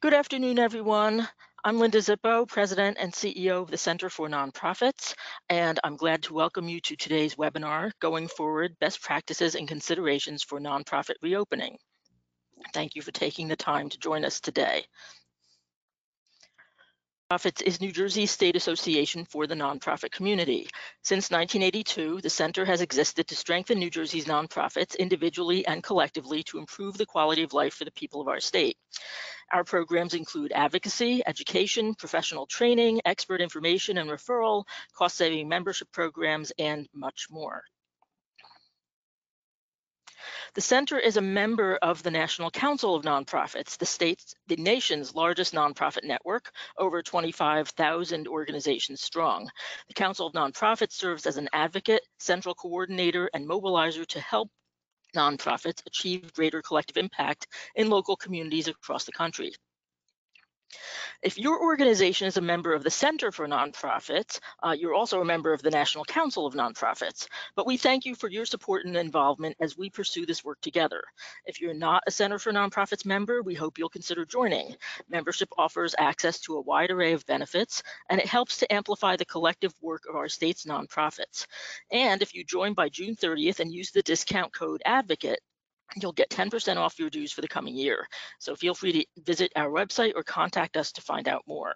Good afternoon, everyone. I'm Linda Czipo, President and CEO of the Center for Nonprofits, and I'm glad to welcome you to today's webinar, Going Forward, Best Practices and Considerations for Nonprofit Reopening. Thank you for taking the time to join us today. Nonprofits is New Jersey State Association for the Nonprofit Community. Since 1982, the center has existed to strengthen New Jersey's nonprofits individually and collectively to improve the quality of life for the people of our state. Our programs include advocacy, education, professional training, expert information and referral, cost-saving membership programs, and much more. The center is a member of the National Council of Nonprofits, the state's, the nation's largest nonprofit network, over 25,000 organizations strong. The Council of Nonprofits serves as an advocate, central coordinator, and mobilizer to help nonprofits achieve greater collective impact in local communities across the country. If your organization is a member of the Center for Nonprofits, uh, you're also a member of the National Council of Nonprofits. But we thank you for your support and involvement as we pursue this work together. If you're not a Center for Nonprofits member, we hope you'll consider joining. Membership offers access to a wide array of benefits, and it helps to amplify the collective work of our state's nonprofits. And if you join by June 30th and use the discount code ADVOCATE, you'll get 10% off your dues for the coming year. So feel free to visit our website or contact us to find out more.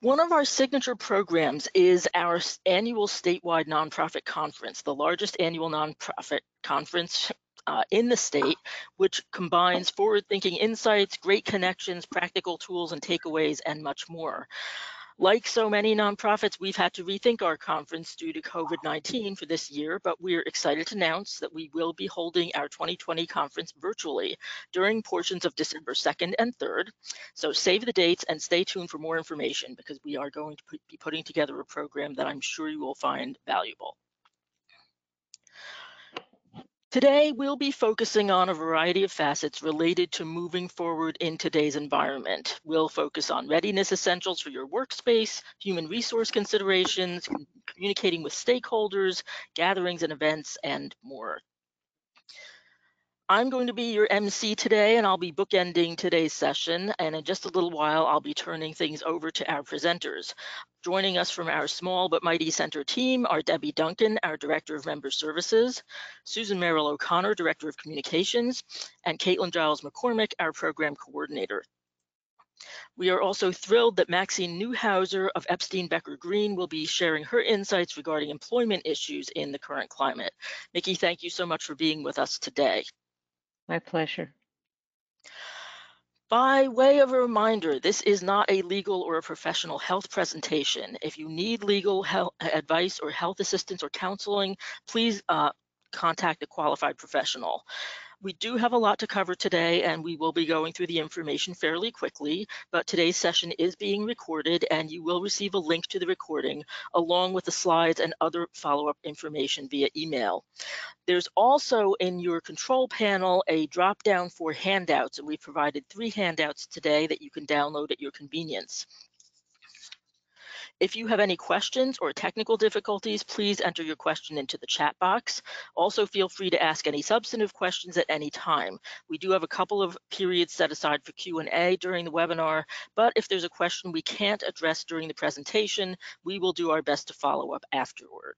One of our signature programs is our annual statewide nonprofit conference, the largest annual nonprofit conference uh, in the state, which combines forward-thinking insights, great connections, practical tools and takeaways, and much more. Like so many nonprofits, we've had to rethink our conference due to COVID-19 for this year, but we're excited to announce that we will be holding our 2020 conference virtually during portions of December 2nd and 3rd. So save the dates and stay tuned for more information because we are going to be putting together a program that I'm sure you will find valuable. Today, we'll be focusing on a variety of facets related to moving forward in today's environment. We'll focus on readiness essentials for your workspace, human resource considerations, communicating with stakeholders, gatherings and events, and more. I'm going to be your MC today and I'll be bookending today's session. And in just a little while, I'll be turning things over to our presenters. Joining us from our small but mighty center team are Debbie Duncan, our Director of Member Services, Susan Merrill O'Connor, Director of Communications, and Caitlin Giles McCormick, our Program Coordinator. We are also thrilled that Maxine Neuhauser of Epstein Becker Green will be sharing her insights regarding employment issues in the current climate. Mickey, thank you so much for being with us today. My pleasure. By way of a reminder, this is not a legal or a professional health presentation. If you need legal advice or health assistance or counseling, please uh, contact a qualified professional. We do have a lot to cover today and we will be going through the information fairly quickly, but today's session is being recorded and you will receive a link to the recording along with the slides and other follow-up information via email. There's also in your control panel a drop down for handouts and we've provided three handouts today that you can download at your convenience. If you have any questions or technical difficulties, please enter your question into the chat box. Also feel free to ask any substantive questions at any time. We do have a couple of periods set aside for Q&A during the webinar, but if there's a question we can't address during the presentation, we will do our best to follow up afterward.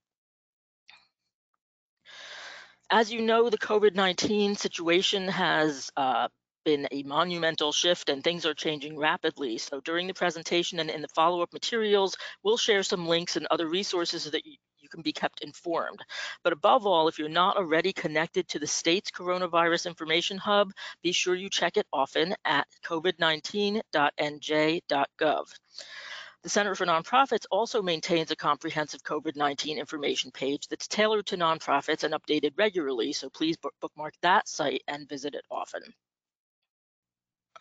As you know, the COVID-19 situation has uh, been a monumental shift and things are changing rapidly. So during the presentation and in the follow-up materials, we'll share some links and other resources that you, you can be kept informed. But above all, if you're not already connected to the state's coronavirus information hub, be sure you check it often at covid19.nj.gov. The Center for Nonprofits also maintains a comprehensive COVID-19 information page that's tailored to nonprofits and updated regularly, so please bookmark that site and visit it often.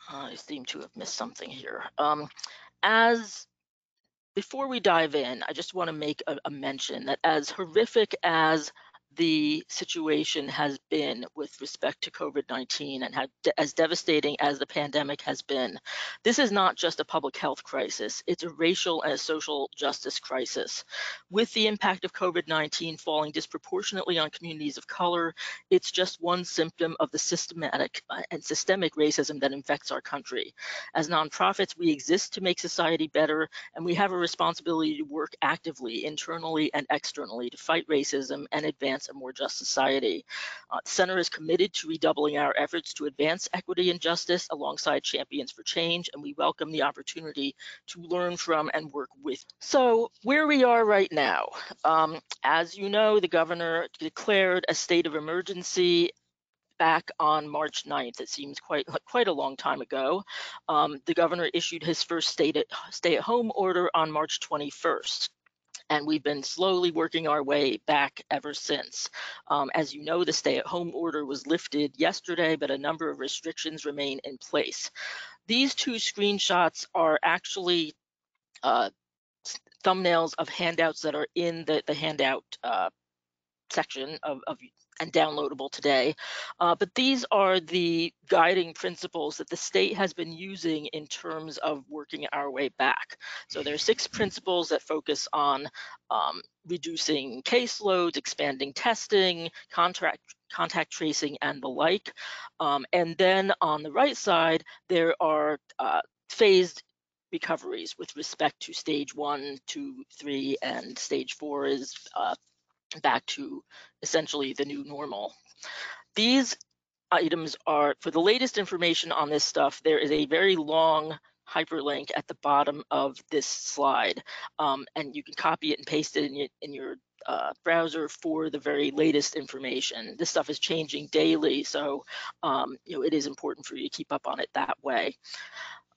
I seem to have missed something here. Um, as before we dive in, I just want to make a, a mention that as horrific as the situation has been with respect to COVID-19 and how, as devastating as the pandemic has been, this is not just a public health crisis, it's a racial and a social justice crisis. With the impact of COVID-19 falling disproportionately on communities of color, it's just one symptom of the systematic uh, and systemic racism that infects our country. As nonprofits, we exist to make society better, and we have a responsibility to work actively, internally and externally, to fight racism and advance a more just society. Uh, the Center is committed to redoubling our efforts to advance equity and justice alongside Champions for Change, and we welcome the opportunity to learn from and work with. So where we are right now, um, as you know, the governor declared a state of emergency back on March 9th. It seems quite quite a long time ago. Um, the governor issued his first stay-at-home order on March 21st and we've been slowly working our way back ever since. Um, as you know, the stay-at-home order was lifted yesterday, but a number of restrictions remain in place. These two screenshots are actually uh, thumbnails of handouts that are in the, the handout uh, section of, of and downloadable today. Uh, but these are the guiding principles that the state has been using in terms of working our way back. So there are six principles that focus on um, reducing caseloads, expanding testing, contract contact tracing, and the like. Um, and then on the right side, there are uh, phased recoveries with respect to stage one, two, three, and stage four is uh, back to essentially the new normal. These items are, for the latest information on this stuff, there is a very long hyperlink at the bottom of this slide. Um, and you can copy it and paste it in your, in your uh, browser for the very latest information. This stuff is changing daily, so um, you know it is important for you to keep up on it that way.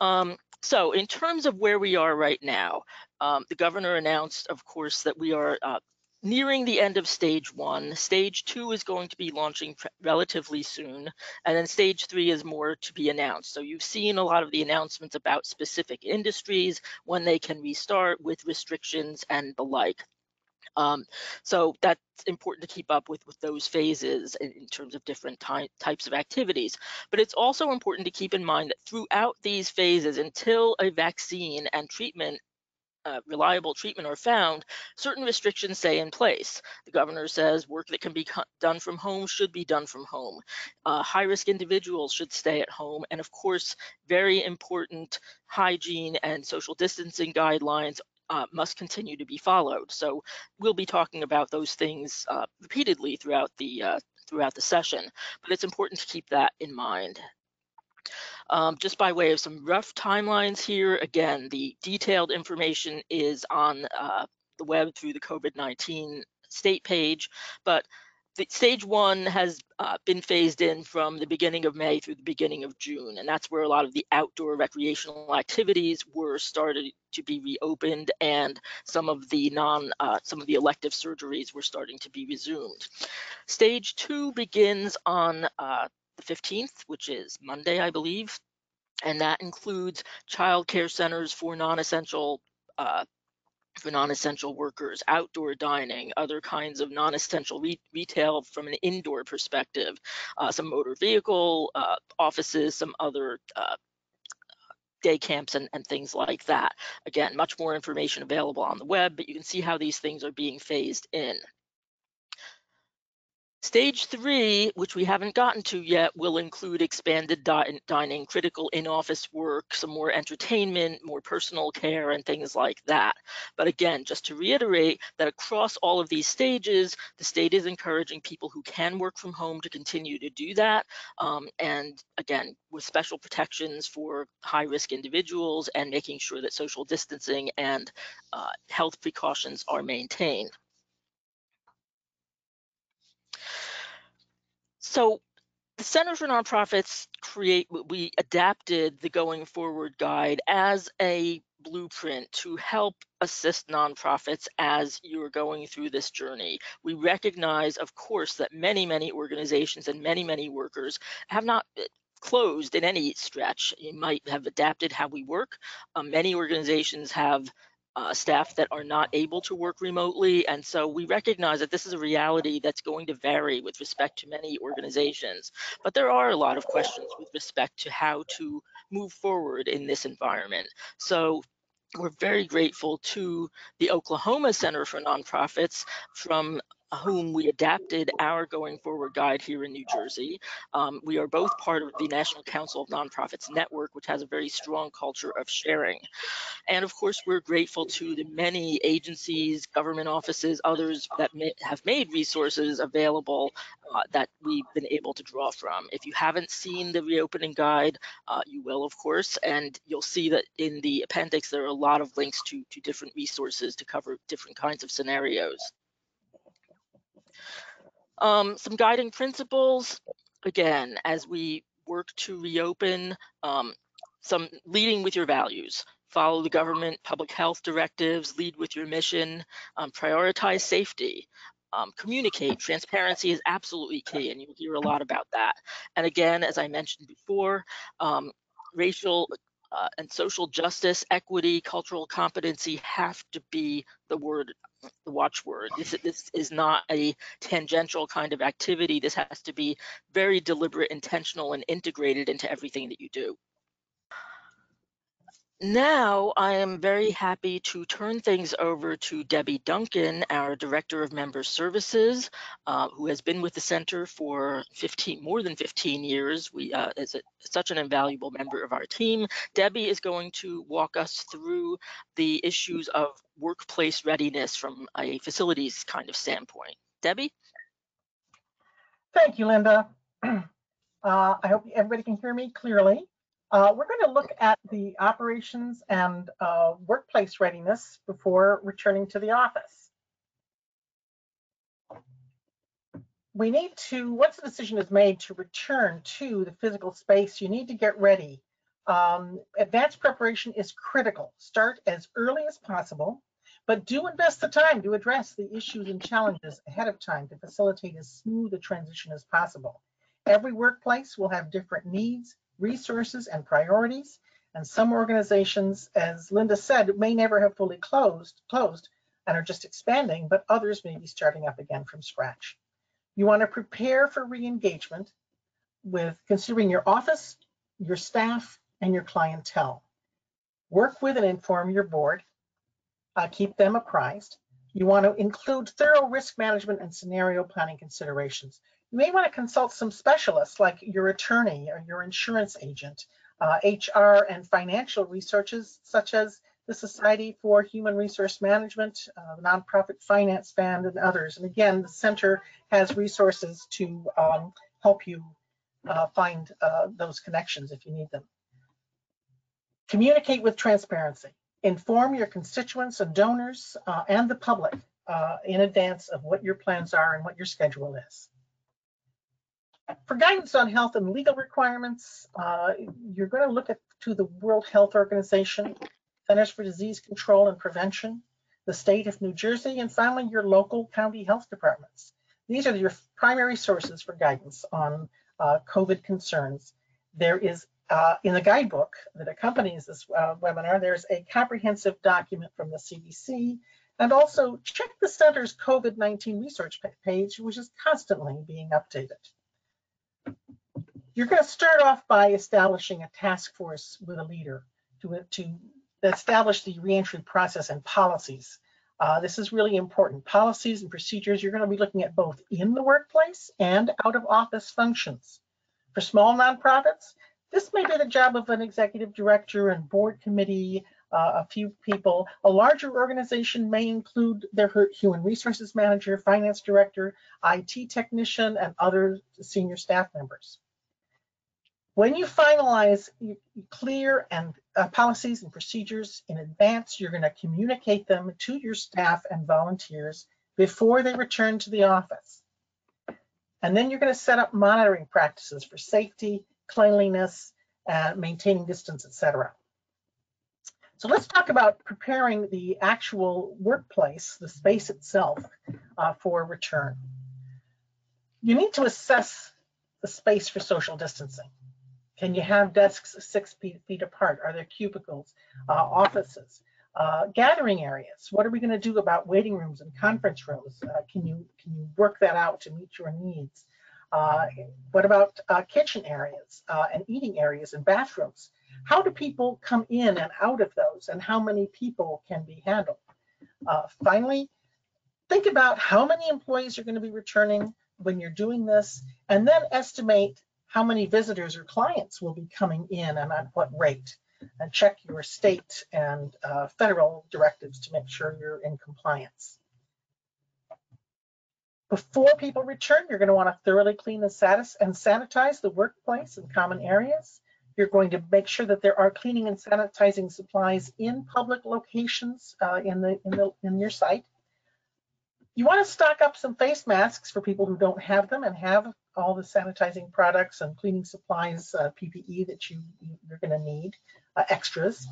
Um, so in terms of where we are right now, um, the governor announced, of course, that we are uh, nearing the end of stage one. Stage two is going to be launching relatively soon, and then stage three is more to be announced. So you've seen a lot of the announcements about specific industries, when they can restart with restrictions and the like. Um, so that's important to keep up with with those phases in, in terms of different ty types of activities. But it's also important to keep in mind that throughout these phases, until a vaccine and treatment uh, reliable treatment are found, certain restrictions stay in place. The governor says work that can be done from home should be done from home. Uh, high risk individuals should stay at home. And of course, very important hygiene and social distancing guidelines uh, must continue to be followed. So we'll be talking about those things uh, repeatedly throughout the uh, throughout the session, but it's important to keep that in mind. Um, just by way of some rough timelines here, again, the detailed information is on uh, the web through the COVID-19 state page, but the stage one has uh, been phased in from the beginning of May through the beginning of June, and that's where a lot of the outdoor recreational activities were started to be reopened, and some of the non, uh, some of the elective surgeries were starting to be resumed. Stage two begins on uh, the 15th, which is Monday, I believe. And that includes child care centers for non-essential uh, for non-essential workers, outdoor dining, other kinds of non-essential re retail from an indoor perspective, uh, some motor vehicle uh, offices, some other uh, day camps and, and things like that. Again, much more information available on the web, but you can see how these things are being phased in. Stage three, which we haven't gotten to yet, will include expanded dining, critical in-office work, some more entertainment, more personal care, and things like that. But again, just to reiterate that across all of these stages, the state is encouraging people who can work from home to continue to do that. Um, and again, with special protections for high-risk individuals and making sure that social distancing and uh, health precautions are maintained. So the Center for Nonprofits create we adapted the going forward guide as a blueprint to help assist nonprofits as you're going through this journey. We recognize, of course, that many, many organizations and many, many workers have not eh, closed in any stretch. You might have adapted how we work. Um, many organizations have uh, staff that are not able to work remotely. And so we recognize that this is a reality that's going to vary with respect to many organizations. But there are a lot of questions with respect to how to move forward in this environment. So we're very grateful to the Oklahoma Center for Nonprofits from whom we adapted our going forward guide here in New Jersey. Um, we are both part of the National Council of Nonprofits Network, which has a very strong culture of sharing. And of course, we're grateful to the many agencies, government offices, others that may, have made resources available uh, that we've been able to draw from. If you haven't seen the reopening guide, uh, you will, of course, and you'll see that in the appendix, there are a lot of links to, to different resources to cover different kinds of scenarios. Um, some guiding principles, again, as we work to reopen, um, some leading with your values. Follow the government public health directives, lead with your mission, um, prioritize safety, um, communicate. Transparency is absolutely key, and you'll hear a lot about that. And again, as I mentioned before, um, racial uh, and social justice, equity, cultural competency have to be the word, the watchword. This, this is not a tangential kind of activity. This has to be very deliberate, intentional, and integrated into everything that you do. Now, I am very happy to turn things over to Debbie Duncan, our Director of Member Services, uh, who has been with the Center for 15, more than 15 years. We uh, is a, such an invaluable member of our team. Debbie is going to walk us through the issues of workplace readiness from a facilities kind of standpoint. Debbie? Thank you, Linda. Uh, I hope everybody can hear me clearly. Uh, we're going to look at the operations and uh, workplace readiness before returning to the office. We need to, once the decision is made to return to the physical space, you need to get ready. Um, advanced preparation is critical. Start as early as possible, but do invest the time to address the issues and challenges ahead of time to facilitate as smooth a transition as possible. Every workplace will have different needs, resources and priorities. And some organizations, as Linda said, may never have fully closed, closed and are just expanding, but others may be starting up again from scratch. You want to prepare for re-engagement with considering your office, your staff, and your clientele. Work with and inform your board. Uh, keep them apprised. You want to include thorough risk management and scenario planning considerations. You may want to consult some specialists like your attorney or your insurance agent, uh, HR and financial researchers such as the Society for Human Resource Management, uh, the Nonprofit Finance Fund, and others. And again, the center has resources to um, help you uh, find uh, those connections if you need them. Communicate with transparency. Inform your constituents and donors uh, and the public uh, in advance of what your plans are and what your schedule is. For guidance on health and legal requirements, uh, you're going to look at to the World Health Organization, Centers for Disease Control and Prevention, the state of New Jersey, and finally your local county health departments. These are your primary sources for guidance on uh, COVID concerns. There is, uh, in the guidebook that accompanies this uh, webinar, there's a comprehensive document from the CDC, and also check the center's COVID-19 research page, which is constantly being updated. You're going to start off by establishing a task force with a leader to, to establish the reentry process and policies. Uh, this is really important. Policies and procedures, you're going to be looking at both in the workplace and out of office functions. For small nonprofits, this may be the job of an executive director and board committee, uh, a few people. A larger organization may include their human resources manager, finance director, IT technician, and other senior staff members. When you finalize clear and uh, policies and procedures in advance, you're going to communicate them to your staff and volunteers before they return to the office. And then you're going to set up monitoring practices for safety, cleanliness, uh, maintaining distance, etc. So let's talk about preparing the actual workplace, the space itself, uh, for return. You need to assess the space for social distancing. Can you have desks six feet, apart? Are there cubicles, uh, offices? Uh, gathering areas. What are we going to do about waiting rooms and conference rooms? Uh, can you can you work that out to meet your needs? Uh, what about uh, kitchen areas uh, and eating areas and bathrooms? How do people come in and out of those, and how many people can be handled? Finally, think about how many employees are going to be returning when you're doing this, and then estimate how many visitors or clients will be coming in and at what rate and check your state and uh, federal directives to make sure you're in compliance. Before people return, you're going to want to thoroughly clean and sanitize the workplace and common areas. You're going to make sure that there are cleaning and sanitizing supplies in public locations uh, in the in the in your site. You want to stock up some face masks for people who don't have them and have all the sanitizing products and cleaning supplies, uh, PPE that you, you're going to need, uh, extras.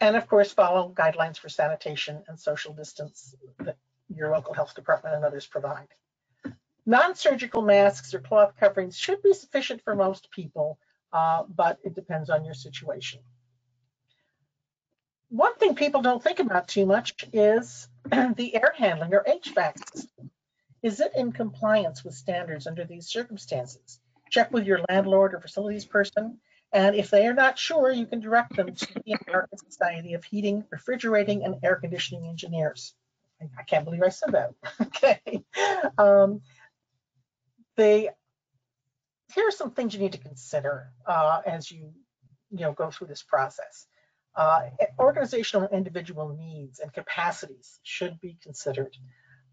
And of course, follow guidelines for sanitation and social distance that your local health department and others provide. Non-surgical masks or cloth coverings should be sufficient for most people, uh, but it depends on your situation. One thing people don't think about too much is the air handling or HVAC system. Is it in compliance with standards under these circumstances? Check with your landlord or facilities person, and if they are not sure, you can direct them to the American Society of Heating, Refrigerating, and Air Conditioning Engineers. I can't believe I said that. okay. Um, they, here are some things you need to consider uh, as you, you know, go through this process. Uh, organizational and individual needs and capacities should be considered.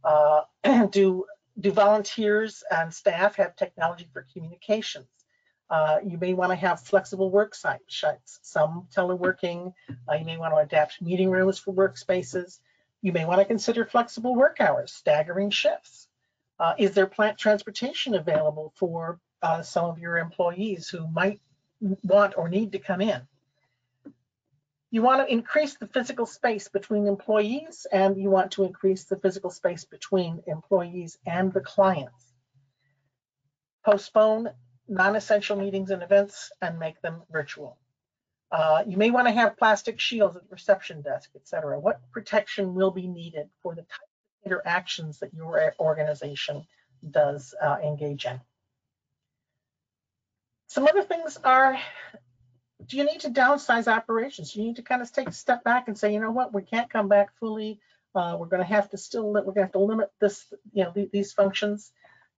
Uh, do, do volunteers and staff have technology for communications? Uh, you may want to have flexible work sites, some teleworking. Uh, you may want to adapt meeting rooms for workspaces. You may want to consider flexible work hours, staggering shifts. Uh, is there plant transportation available for uh, some of your employees who might want or need to come in? You want to increase the physical space between employees and you want to increase the physical space between employees and the clients. Postpone non-essential meetings and events and make them virtual. Uh, you may want to have plastic shields at the reception desk, etc. What protection will be needed for the type of interactions that your organization does uh, engage in? Some other things are you need to downsize operations? You need to kind of take a step back and say, you know what, we can't come back fully. Uh, we're going to have to still, we're going to have to limit this, you know, these functions.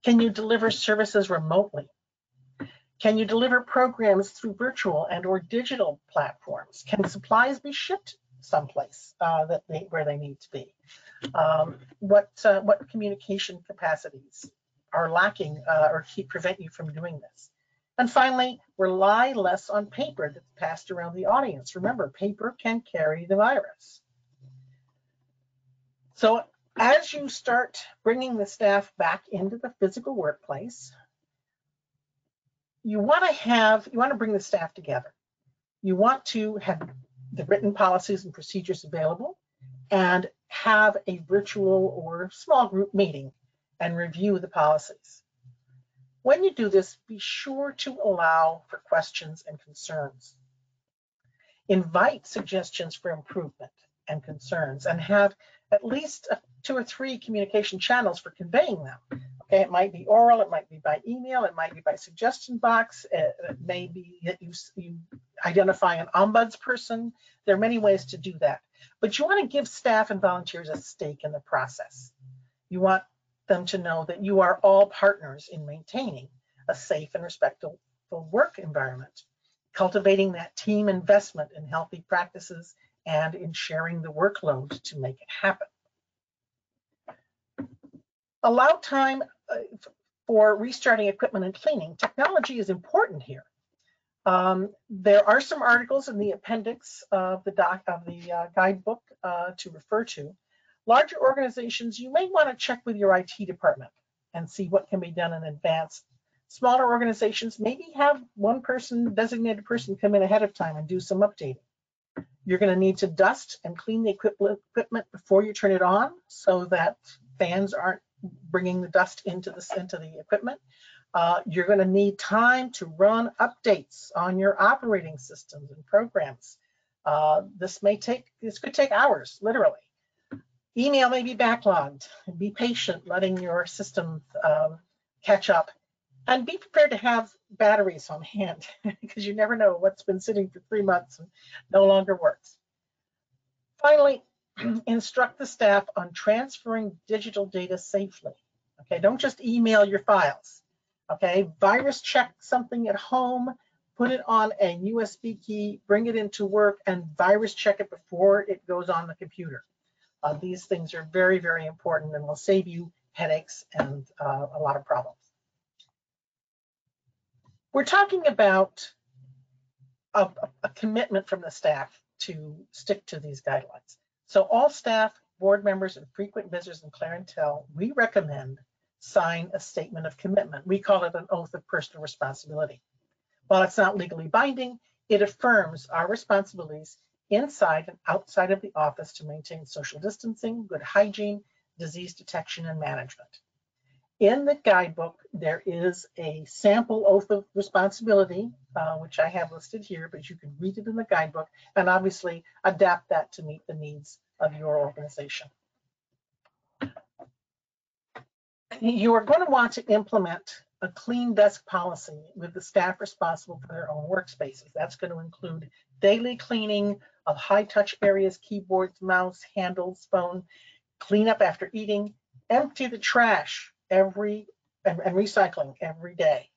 Can you deliver services remotely? Can you deliver programs through virtual and or digital platforms? Can supplies be shipped someplace uh, that they, where they need to be? Um, what uh, what communication capacities are lacking uh, or keep prevent you from doing this? And finally, rely less on paper that's passed around the audience. Remember, paper can carry the virus. So as you start bringing the staff back into the physical workplace, you want to have, you want to bring the staff together. You want to have the written policies and procedures available and have a virtual or small group meeting and review the policies. When you do this, be sure to allow for questions and concerns. Invite suggestions for improvement and concerns and have at least two or three communication channels for conveying them. Okay, it might be oral, it might be by email, it might be by suggestion box, it, it may be that you, you identify an ombuds person. There are many ways to do that. But you want to give staff and volunteers a stake in the process. You want them to know that you are all partners in maintaining a safe and respectful work environment, cultivating that team investment in healthy practices and in sharing the workload to make it happen. Allow time uh, for restarting equipment and cleaning. Technology is important here. Um, there are some articles in the appendix of the doc of the uh, guidebook uh, to refer to Larger organizations, you may want to check with your IT department and see what can be done in advance. Smaller organizations, maybe have one person, designated person come in ahead of time and do some updating. You're going to need to dust and clean the equipment before you turn it on so that fans aren't bringing the dust into the, into the equipment. Uh, you're going to need time to run updates on your operating systems and programs Uh, this may take, this could take hours, literally. Email may be backlogged. Be patient, letting your system um, catch up. And be prepared to have batteries on hand because you never know what's been sitting for three months and no longer works. Finally, instruct the staff on transferring digital data safely. Okay, don't just email your files. Okay, virus check something at home, put it on a USB key, bring it into work, and virus check it before it goes on the computer. Uh, these things are very, very important and will save you headaches and uh, a lot of problems. We're talking about a, a commitment from the staff to stick to these guidelines. So all staff, board members, and frequent visitors in clientele, we recommend sign a statement of commitment. We call it an oath of personal responsibility. While it's not legally binding, it affirms our responsibilities inside and outside of the office to maintain social distancing, good hygiene, disease detection, and management. In the guidebook, there is a sample oath of responsibility, uh, which I have listed here, but you can read it in the guidebook and obviously adapt that to meet the needs of your organization. You are going to want to implement a clean desk policy with the staff responsible for their own workspaces. That's going to include daily cleaning of high touch areas, keyboards, mouse, handles, phone, clean up after eating, empty the trash every and, and recycling every day.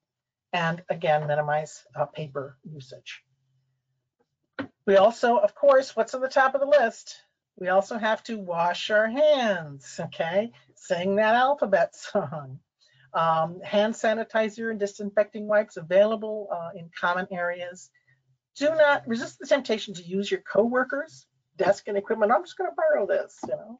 And again, minimize uh, paper usage. We also, of course, what's on the top of the list? We also have to wash our hands, okay? Sing that alphabet song. Um, hand sanitizer and disinfecting wipes available uh, in common areas. Do not resist the temptation to use your coworkers, desk and equipment. I'm just going to borrow this, you know.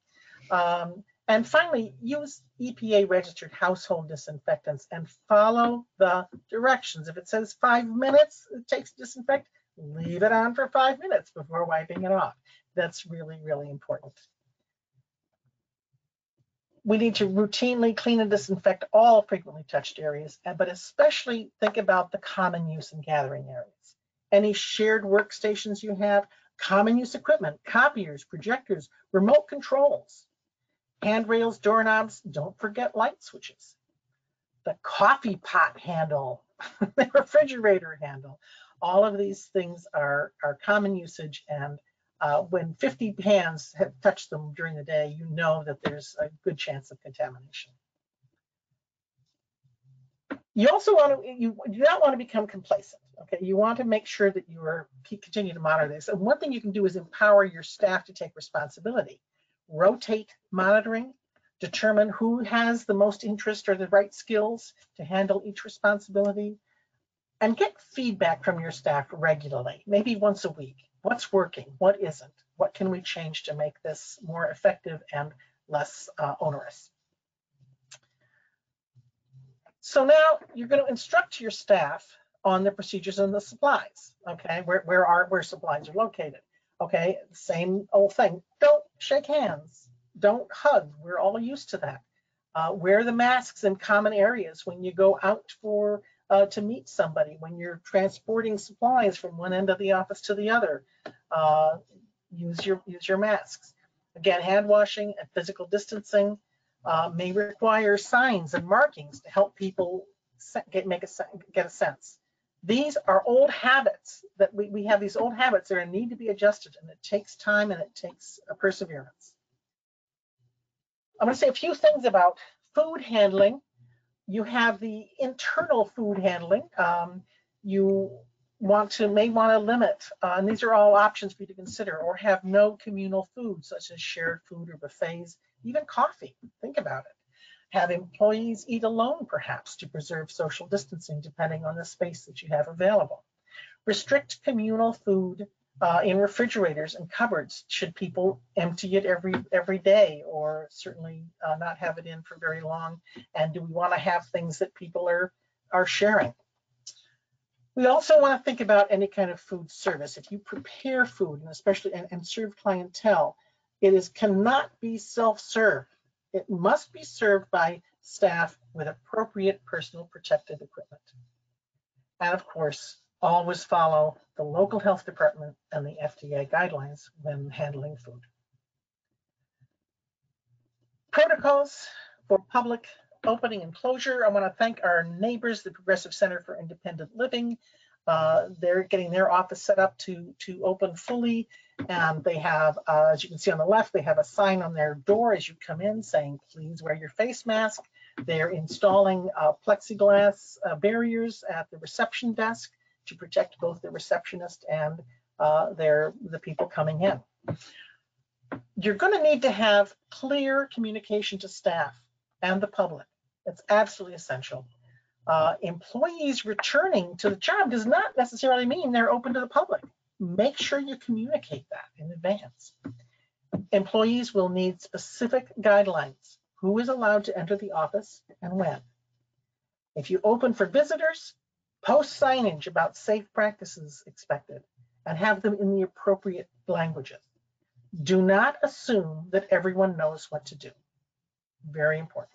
Um, and finally, use EPA registered household disinfectants and follow the directions. If it says five minutes it takes to disinfect, leave it on for five minutes before wiping it off. That's really, really important. We need to routinely clean and disinfect all frequently touched areas, but especially think about the common use and gathering areas. Any shared workstations you have, common use equipment, copiers, projectors, remote controls, handrails, doorknobs, don't forget light switches. The coffee pot handle, the refrigerator handle, all of these things are, are common usage and uh, when 50 hands have touched them during the day, you know that there's a good chance of contamination. You also want to, you do not want to become complacent. Okay, you want to make sure that you are continue to monitor this. And one thing you can do is empower your staff to take responsibility. Rotate monitoring, determine who has the most interest or the right skills to handle each responsibility, and get feedback from your staff regularly, maybe once a week. What's working? What isn't? What can we change to make this more effective and less uh, onerous? So now you're going to instruct your staff on the procedures and the supplies. Okay, where where are where supplies are located. Okay, same old thing. Don't shake hands. Don't hug. We're all used to that. Uh, wear the masks in common areas when you go out for uh, to meet somebody, when you're transporting supplies from one end of the office to the other. Uh, use your use your masks. Again, hand washing and physical distancing uh, may require signs and markings to help people get make a get a sense. These are old habits that we, we have these old habits that need to be adjusted and it takes time and it takes a perseverance. I'm gonna say a few things about food handling. You have the internal food handling. Um, you want to may want to limit, uh, and these are all options for you to consider, or have no communal food such as shared food or buffets, even coffee. Think about it. Have employees eat alone, perhaps, to preserve social distancing, depending on the space that you have available. Restrict communal food uh, in refrigerators and cupboards. Should people empty it every every day, or certainly uh, not have it in for very long? And do we want to have things that people are are sharing? We also want to think about any kind of food service. If you prepare food, and especially and, and serve clientele, it is cannot be self-serve. It must be served by staff with appropriate personal protective equipment. And of course, always follow the local health department and the FDA guidelines when handling food. Protocols for public opening and closure. I want to thank our neighbors, the Progressive Center for Independent Living. Uh, they're getting their office set up to, to open fully. And they have, uh, as you can see on the left, they have a sign on their door as you come in saying, please wear your face mask. They're installing uh, plexiglass uh, barriers at the reception desk to protect both the receptionist and uh, their, the people coming in. You're going to need to have clear communication to staff and the public. It's absolutely essential. Uh, employees returning to the job does not necessarily mean they're open to the public. Make sure you communicate that in advance. Employees will need specific guidelines. Who is allowed to enter the office and when? If you open for visitors, post signage about safe practices expected and have them in the appropriate languages. Do not assume that everyone knows what to do. Very important.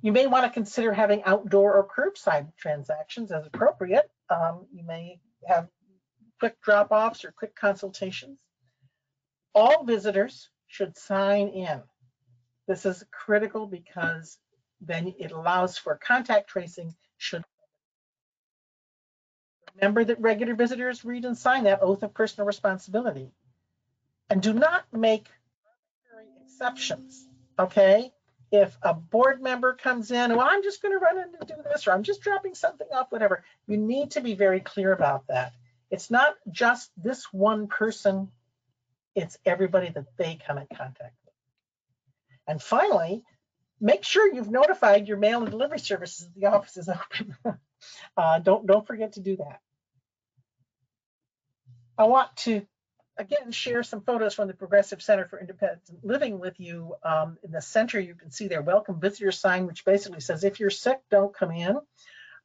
You may want to consider having outdoor or curbside transactions as appropriate. Um, you may have quick drop-offs or quick consultations. All visitors should sign in. This is critical because then it allows for contact tracing should. Remember that regular visitors read and sign that oath of personal responsibility. And do not make exceptions, okay? If a board member comes in, well, I'm just gonna run in and do this, or I'm just dropping something off, whatever, you need to be very clear about that. It's not just this one person, it's everybody that they come in contact with. And finally, make sure you've notified your mail and delivery services the office is open. uh, don't, don't forget to do that. I want to, again, share some photos from the Progressive Center for Independent Living with you. Um, in the center, you can see their welcome visitor sign, which basically says, if you're sick, don't come in.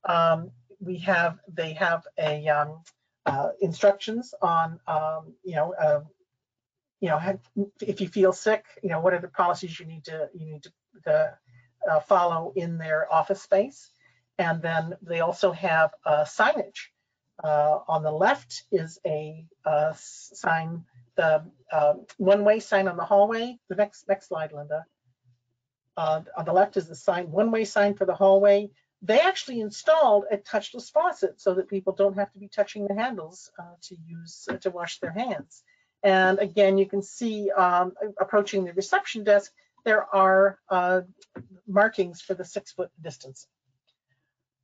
Um, we have, they have a um, uh, instructions on, um, you know, uh, you know, if you feel sick, you know, what are the policies you need to, you need to, to uh, follow in their office space. And then they also have signage. Uh, on the left is a uh, sign, the uh, one-way sign on the hallway. The next next slide, Linda. Uh, on the left is the sign, one-way sign for the hallway. They actually installed a touchless faucet so that people don't have to be touching the handles to use to wash their hands. And again, you can see um, approaching the reception desk, there are uh, markings for the six foot distance.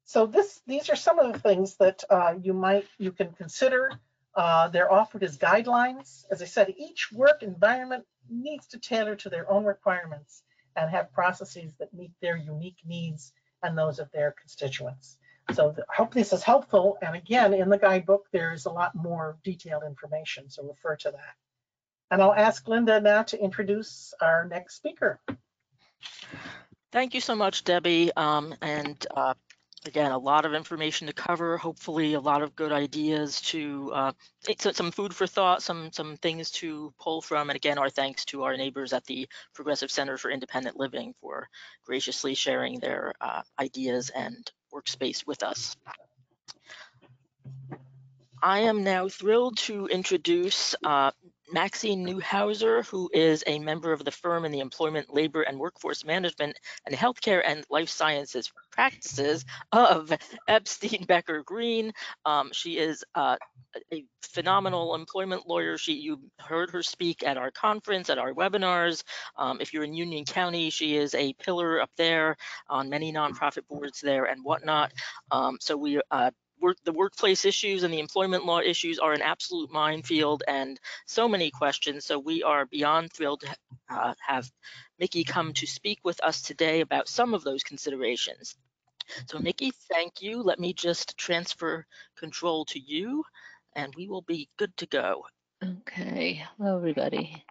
So this, these are some of the things that uh, you might, you can consider. Uh, they're offered as guidelines. As I said, each work environment needs to tailor to their own requirements and have processes that meet their unique needs and those of their constituents. So I hope this is helpful. And again, in the guidebook, there's a lot more detailed information, so refer to that. And I'll ask Linda now to introduce our next speaker. Thank you so much, Debbie. Um, and uh, again, a lot of information to cover, hopefully a lot of good ideas to, uh, some food for thought, some, some things to pull from. And again, our thanks to our neighbors at the Progressive Center for Independent Living for graciously sharing their uh, ideas and workspace with us. I am now thrilled to introduce uh, Maxine Neuhauser, who is a member of the firm in the employment, labor, and workforce management and healthcare and life sciences practices of Epstein Becker Green. Um, she is uh, a phenomenal employment lawyer. She, you heard her speak at our conference, at our webinars. Um, if you're in Union County, she is a pillar up there on many nonprofit boards there and whatnot. Um, so we uh, work, the workplace issues and the employment law issues are an absolute minefield and so many questions. So we are beyond thrilled to uh, have Mickey come to speak with us today about some of those considerations. So Mickey, thank you. Let me just transfer control to you and we will be good to go. Okay, hello everybody.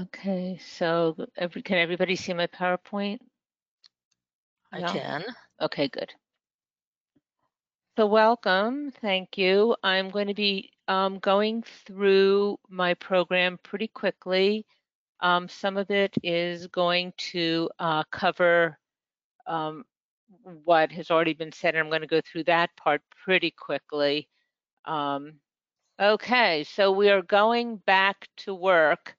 Okay, so every, can everybody see my PowerPoint? I No? can. Okay, good. So welcome, thank you. I'm going to be um, going through my program pretty quickly. Um, some of it is going to uh, cover um, what has already been said, and I'm going to go through that part pretty quickly. Um, okay, so we are going back to work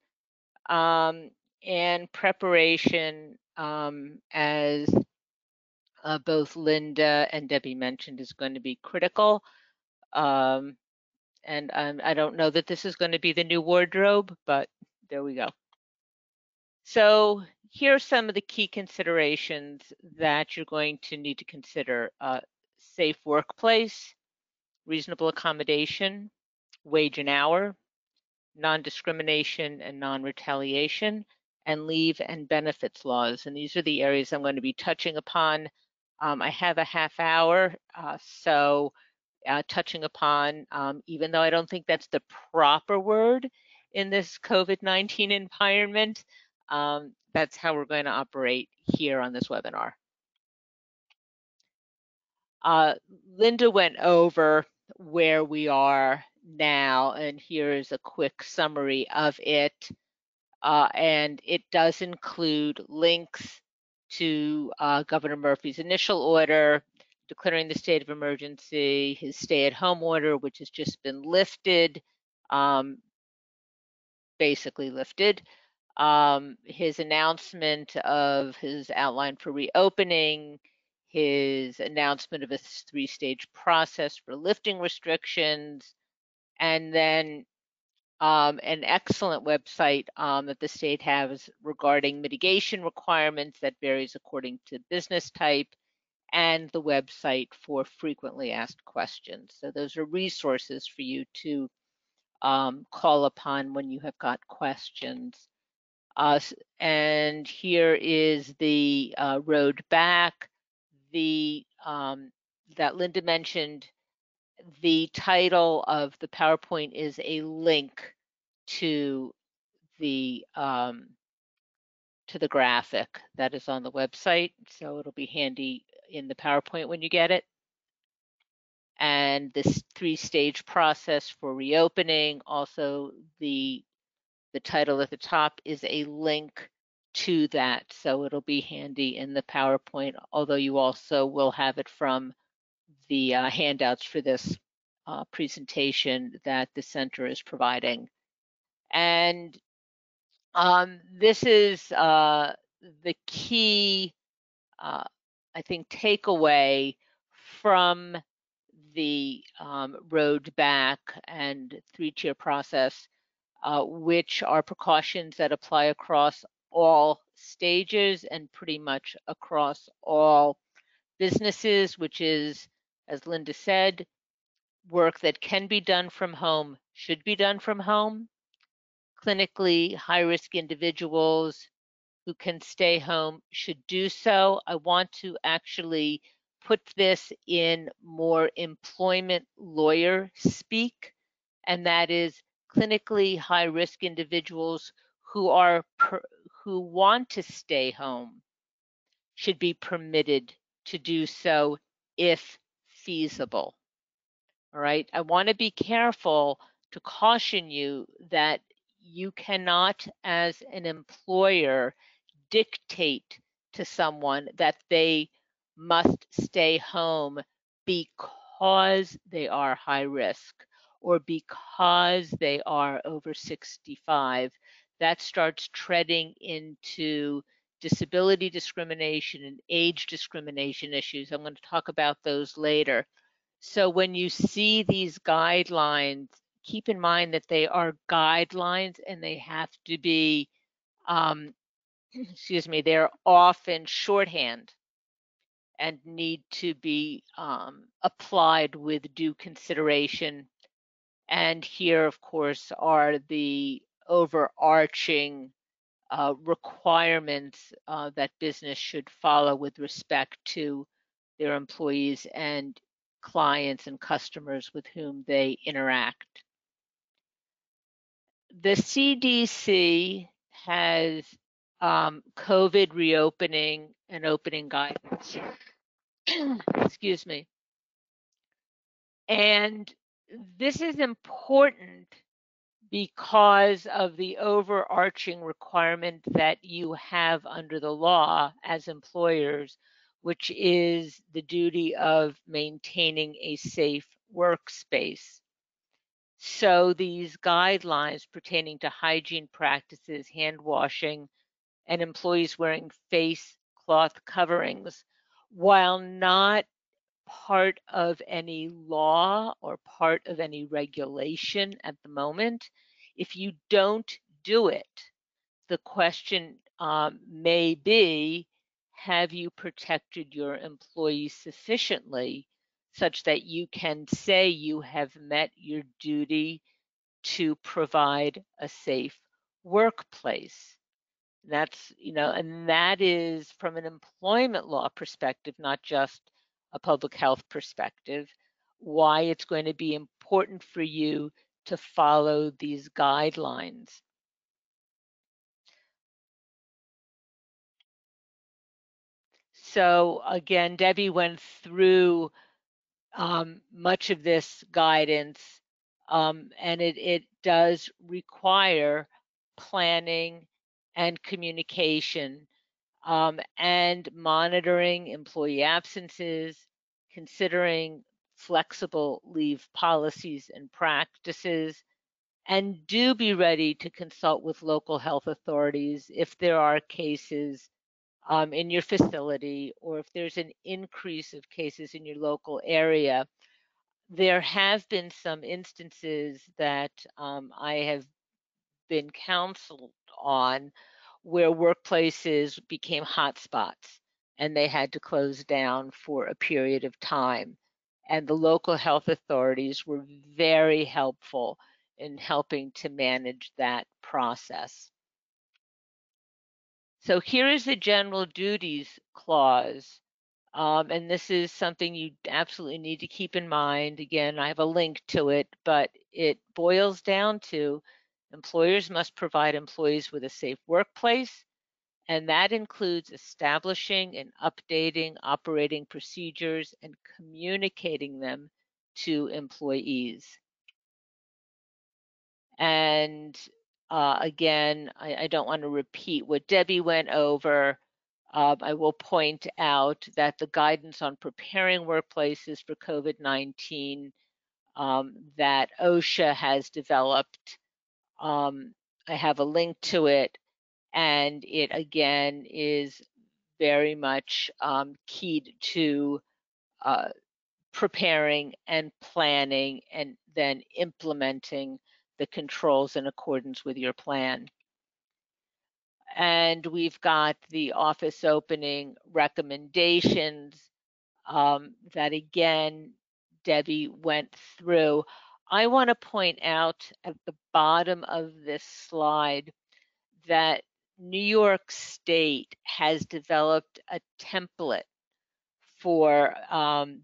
um, and preparation, um, as uh, both Linda and Debbie mentioned, is going to be critical. Um, and um, I don't know that this is going to be the new wardrobe, but there we go. So here are some of the key considerations that you're going to need to consider. Uh, safe workplace, reasonable accommodation, wage and hour, non-discrimination and non-retaliation, and leave and benefits laws. And these are the areas I'm going to be touching upon. Um, I have a half hour, uh, so uh, touching upon, um, even though I don't think that's the proper word in this COVID-19 environment, um, that's how we're going to operate here on this webinar. Uh, Linda went over where we are now, and here is a quick summary of it. Uh, and it does include links to uh, Governor Murphy's initial order, declaring the state of emergency, his stay-at-home order, which has just been lifted, um, basically lifted, um, his announcement of his outline for reopening, his announcement of a three-stage process for lifting restrictions, and then um, an excellent website um, that the state has regarding mitigation requirements that varies according to business type, and the website for frequently asked questions. So those are resources for you to um, call upon when you have got questions. Uh, and here is the uh, road back. The um, that Linda mentioned, the title of the PowerPoint is a link to the um, to the graphic that is on the website. So it'll be handy in the PowerPoint when you get it. And this three-stage process for reopening, also the the title at the top is a link to that. So it'll be handy in the PowerPoint, although you also will have it from the uh, handouts for this uh, presentation that the center is providing. And um, this is uh, the key, uh, I think, takeaway from the um, road back and three-tier process uh, which are precautions that apply across all stages and pretty much across all businesses, which is, as Linda said, work that can be done from home should be done from home. Clinically high risk individuals who can stay home should do so. I want to actually put this in more employment lawyer speak, and that is clinically high risk individuals who are who want to stay home should be permitted to do so if feasible. All right, I want to be careful to caution you that you cannot, as an employer, dictate to someone that they must stay home because they are high risk or because they are over 65, that starts treading into disability discrimination and age discrimination issues. I'm going to talk about those later. So when you see these guidelines, keep in mind that they are guidelines and they have to be, um, excuse me, they're often shorthand and need to be um, applied with due consideration and here, of course, are the overarching uh, requirements uh, that business should follow with respect to their employees and clients and customers with whom they interact. The CDC has um, COVID reopening and opening guidance. Excuse me. And this is important because of the overarching requirement that you have under the law as employers, which is the duty of maintaining a safe workspace. So these guidelines pertaining to hygiene practices, hand washing, and employees wearing face cloth coverings, while not part of any law or part of any regulation at the moment, if you don't do it, the question um, may be, have you protected your employees sufficiently such that you can say you have met your duty to provide a safe workplace? That's, you know, and that is from an employment law perspective, not just a public health perspective, why it's going to be important for you to follow these guidelines. So again, Debbie went through um, much of this guidance, um, and it, it does require planning and communication um, and monitoring employee absences, considering flexible leave policies and practices, and do be ready to consult with local health authorities if there are cases um, in your facility or if there's an increase of cases in your local area. There have been some instances that um, I have been counseled on where workplaces became hotspots and they had to close down for a period of time. And the local health authorities were very helpful in helping to manage that process. So here is the general duties clause. Um, and this is something you absolutely need to keep in mind. Again, I have a link to it, but it boils down to employers must provide employees with a safe workplace, and that includes establishing and updating operating procedures and communicating them to employees. And uh, again, I, I, don't want to repeat what Debbie went over. Um, I will point out that the guidance on preparing workplaces for COVID-19 um, that OSHA has developed, um, I have a link to it, and it again is very much um, keyed to uh, preparing and planning and then implementing the controls in accordance with your plan. And we've got the office opening recommendations um, that again, Debbie went through. I want to point out at the bottom of this slide that New York State has developed a template for um,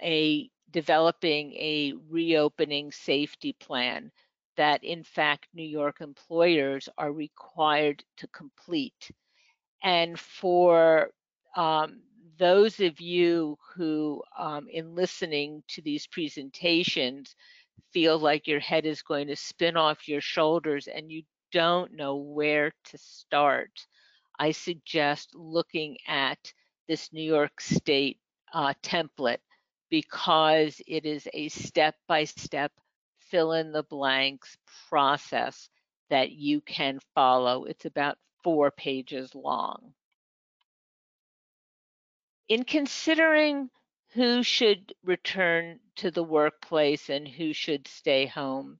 a developing a reopening safety plan that in fact New York employers are required to complete. And for um, those of you who, um, in listening to these presentations, feel like your head is going to spin off your shoulders and you don't know where to start, I suggest looking at this New York State uh, template because it is a step by step fill in the blanks process that you can follow. It's about four pages long. In considering who should return to the workplace and who should stay home,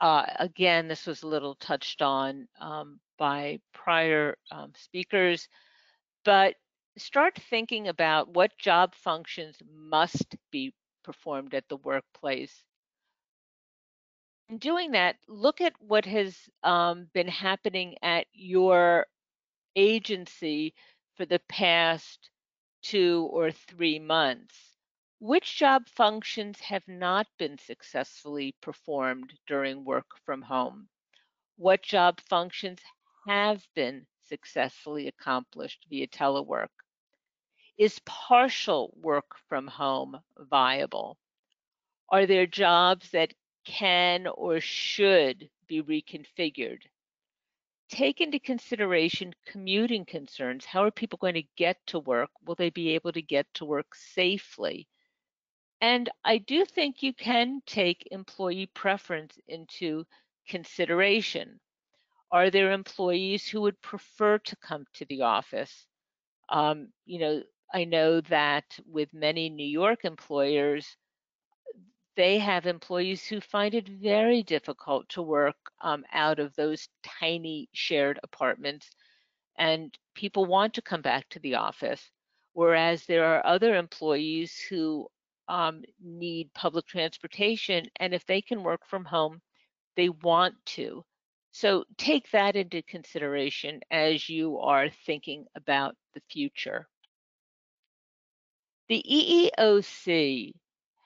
uh, again, this was a little touched on um, by prior um, speakers, but start thinking about what job functions must be performed at the workplace in doing that, look at what has um, been happening at your agency for the past two or three months. Which job functions have not been successfully performed during work from home? What job functions have been successfully accomplished via telework? Is partial work from home viable? Are there jobs that can or should be reconfigured. Take into consideration commuting concerns. How are people going to get to work? Will they be able to get to work safely? And I do think you can take employee preference into consideration. Are there employees who would prefer to come to the office? Um, you know, I know that with many New York employers, they have employees who find it very difficult to work um, out of those tiny shared apartments, and people want to come back to the office. Whereas there are other employees who um, need public transportation, and if they can work from home, they want to. So take that into consideration as you are thinking about the future. The EEOC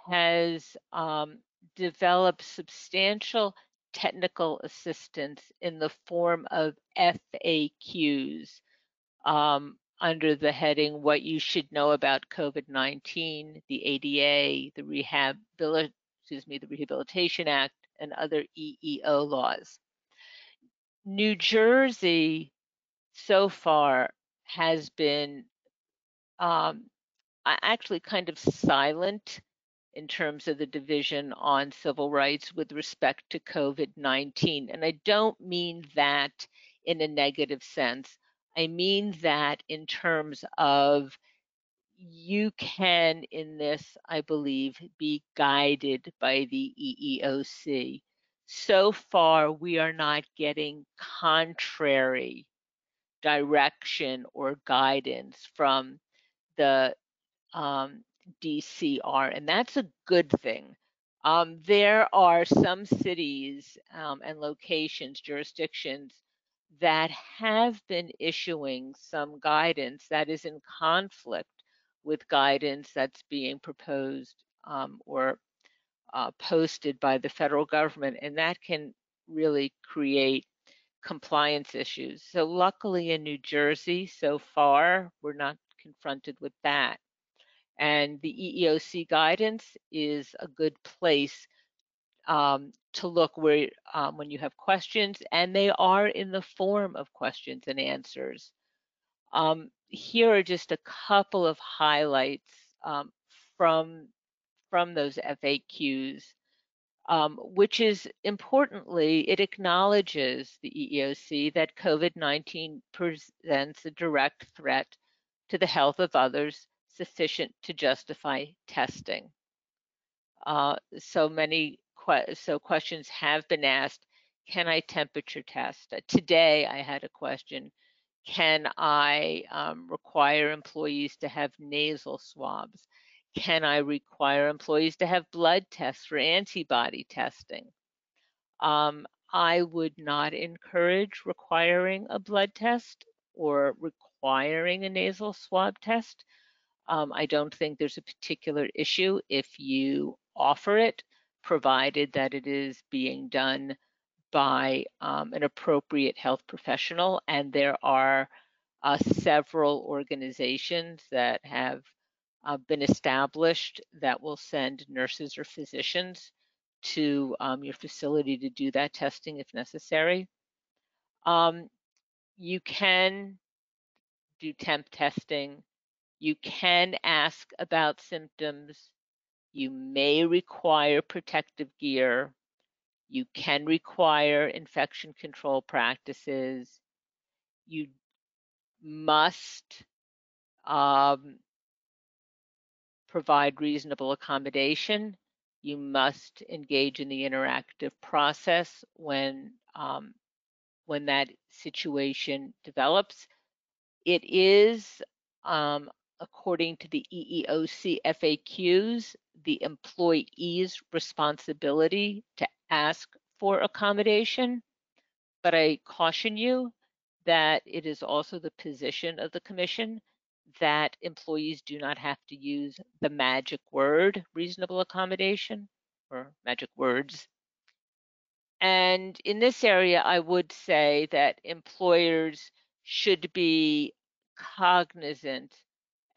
has um, developed substantial technical assistance in the form of FAQs um, under the heading What You Should Know About COVID-19, the ADA, the Rehab, excuse me, the Rehabilitation Act, and other EEO laws. New Jersey so far has been um, actually kind of silent in terms of the division on civil rights with respect to COVID 19. And I don't mean that in a negative sense. I mean that in terms of you can, in this, I believe, be guided by the EEOC. So far, we are not getting contrary direction or guidance from the um, DCR, and that's a good thing. Um, there are some cities um, and locations, jurisdictions that have been issuing some guidance that is in conflict with guidance that's being proposed um, or uh, posted by the federal government, and that can really create compliance issues. So, luckily in New Jersey, so far, we're not confronted with that. And the EEOC guidance is a good place um, to look where um, when you have questions, and they are in the form of questions and answers. Um, here are just a couple of highlights um, from from those FAQs, um, which is importantly, it acknowledges the EEOC that COVID-19 presents a direct threat to the health of others sufficient to justify testing. Uh, so many que so questions have been asked. Can I temperature test? Uh, today I had a question. Can I um, require employees to have nasal swabs? Can I require employees to have blood tests for antibody testing? Um, I would not encourage requiring a blood test or requiring a nasal swab test. Um, I don't think there's a particular issue if you offer it, provided that it is being done by um, an appropriate health professional. And there are uh, several organizations that have uh, been established that will send nurses or physicians to um, your facility to do that testing if necessary. Um, you can do temp testing you can ask about symptoms. You may require protective gear. You can require infection control practices. You must um, provide reasonable accommodation. You must engage in the interactive process when um, when that situation develops. It is um, according to the EEOC FAQs, the employee's responsibility to ask for accommodation. But I caution you that it is also the position of the commission that employees do not have to use the magic word reasonable accommodation or magic words. And in this area, I would say that employers should be cognizant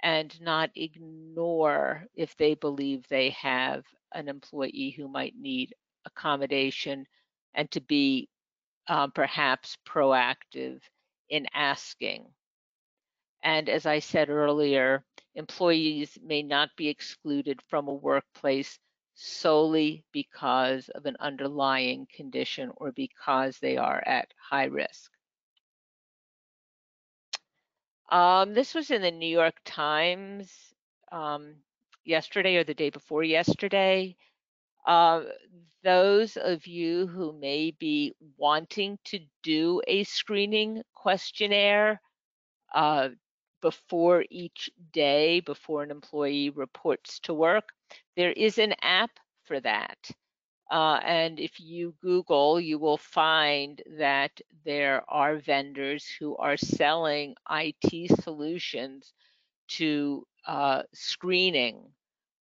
and not ignore if they believe they have an employee who might need accommodation and to be um, perhaps proactive in asking. And as I said earlier, employees may not be excluded from a workplace solely because of an underlying condition or because they are at high risk. Um, this was in the New York Times um, yesterday or the day before yesterday. Uh, those of you who may be wanting to do a screening questionnaire uh, before each day, before an employee reports to work, there is an app for that. Uh, and if you Google, you will find that there are vendors who are selling IT solutions to uh, screening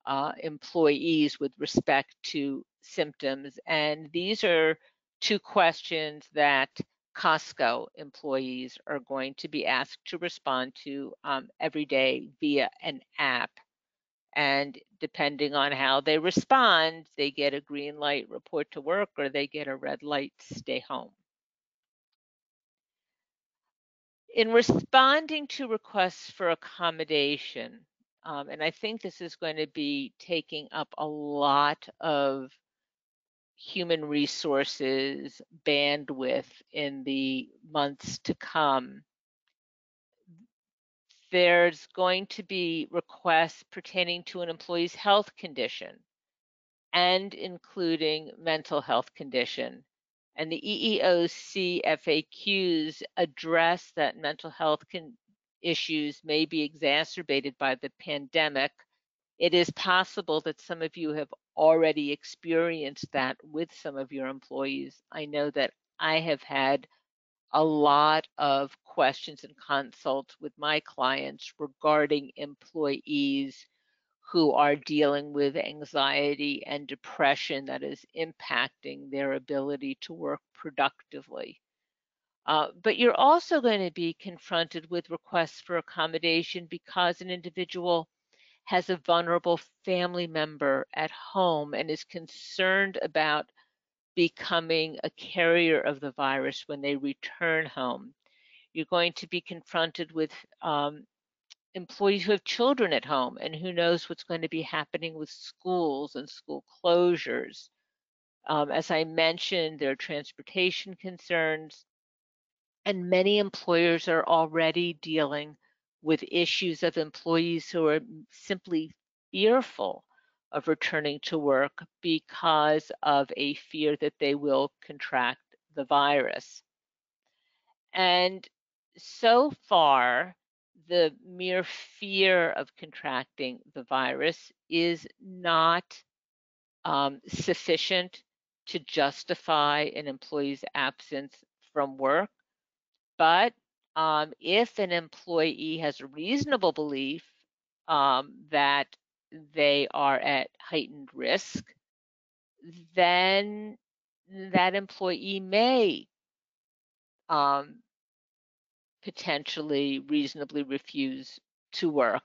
uh, employees with respect to symptoms. And these are two questions that Costco employees are going to be asked to respond to um, every day via an app. And depending on how they respond, they get a green light report to work or they get a red light stay home. In responding to requests for accommodation, um, and I think this is going to be taking up a lot of human resources bandwidth in the months to come there's going to be requests pertaining to an employee's health condition and including mental health condition. And the EEOC FAQs address that mental health issues may be exacerbated by the pandemic. It is possible that some of you have already experienced that with some of your employees. I know that I have had a lot of questions and consults with my clients regarding employees who are dealing with anxiety and depression that is impacting their ability to work productively. Uh, but you're also going to be confronted with requests for accommodation because an individual has a vulnerable family member at home and is concerned about becoming a carrier of the virus when they return home. You're going to be confronted with um, employees who have children at home and who knows what's going to be happening with schools and school closures. Um, as I mentioned, there are transportation concerns, and many employers are already dealing with issues of employees who are simply fearful of returning to work because of a fear that they will contract the virus. And so far, the mere fear of contracting the virus is not um, sufficient to justify an employee's absence from work. But um, if an employee has a reasonable belief um, that they are at heightened risk, then that employee may um, potentially reasonably refuse to work.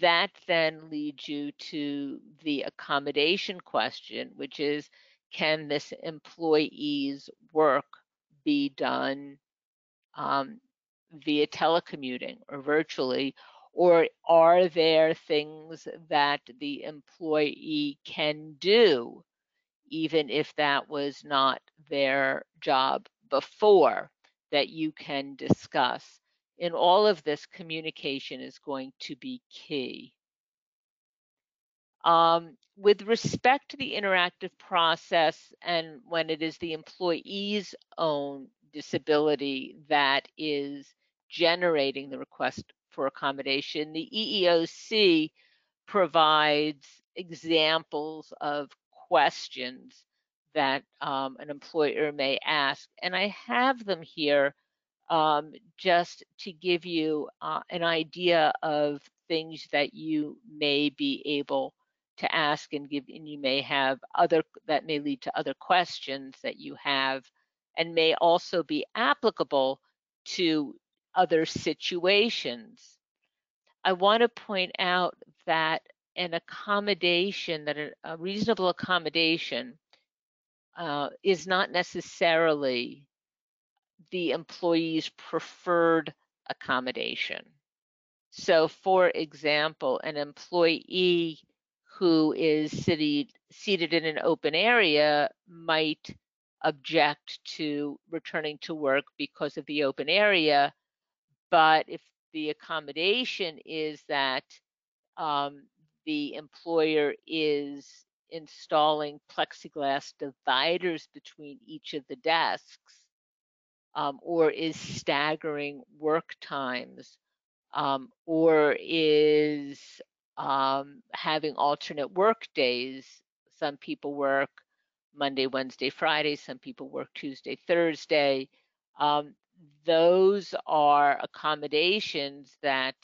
That then leads you to the accommodation question, which is can this employee's work be done um, via telecommuting or virtually, or are there things that the employee can do, even if that was not their job before, that you can discuss? In all of this, communication is going to be key. Um, with respect to the interactive process and when it is the employee's own disability that is generating the request for accommodation. The EEOC provides examples of questions that um, an employer may ask, and I have them here um, just to give you uh, an idea of things that you may be able to ask and give, and you may have other that may lead to other questions that you have, and may also be applicable to other situations. I want to point out that an accommodation, that a, a reasonable accommodation uh, is not necessarily the employee's preferred accommodation. So, for example, an employee who is seated, seated in an open area might object to returning to work because of the open area. But if the accommodation is that um, the employer is installing plexiglass dividers between each of the desks um, or is staggering work times um, or is um, having alternate work days. Some people work Monday, Wednesday, Friday. Some people work Tuesday, Thursday. Those are accommodations that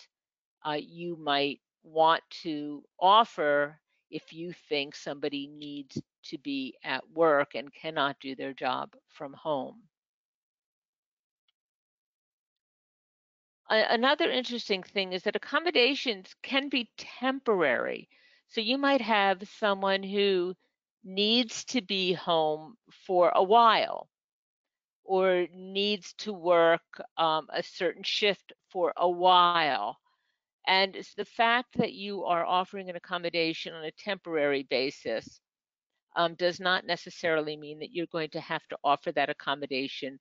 uh, you might want to offer if you think somebody needs to be at work and cannot do their job from home. another interesting thing is that accommodations can be temporary. So you might have someone who needs to be home for a while or needs to work um, a certain shift for a while. And it's the fact that you are offering an accommodation on a temporary basis um, does not necessarily mean that you're going to have to offer that accommodation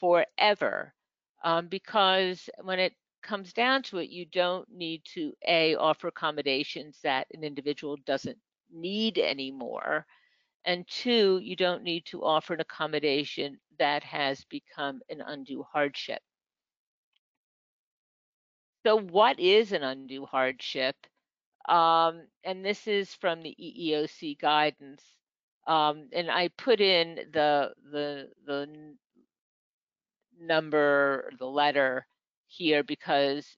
forever. Um, because when it comes down to it, you don't need to A, offer accommodations that an individual doesn't need anymore. And two, you don't need to offer an accommodation that has become an undue hardship. So, what is an undue hardship? Um, and this is from the EEOC guidance. Um, and I put in the the the number, the letter here because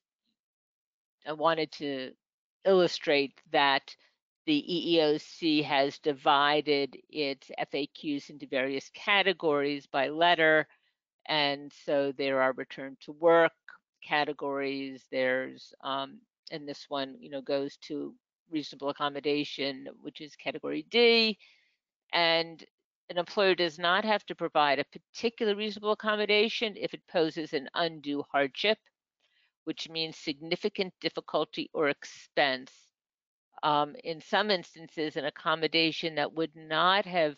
I wanted to illustrate that the EEOC has divided its FAQs into various categories by letter. And so there are return to work categories. There's, um, and this one, you know, goes to reasonable accommodation, which is category D. And an employer does not have to provide a particular reasonable accommodation if it poses an undue hardship, which means significant difficulty or expense um, in some instances, an accommodation that would not have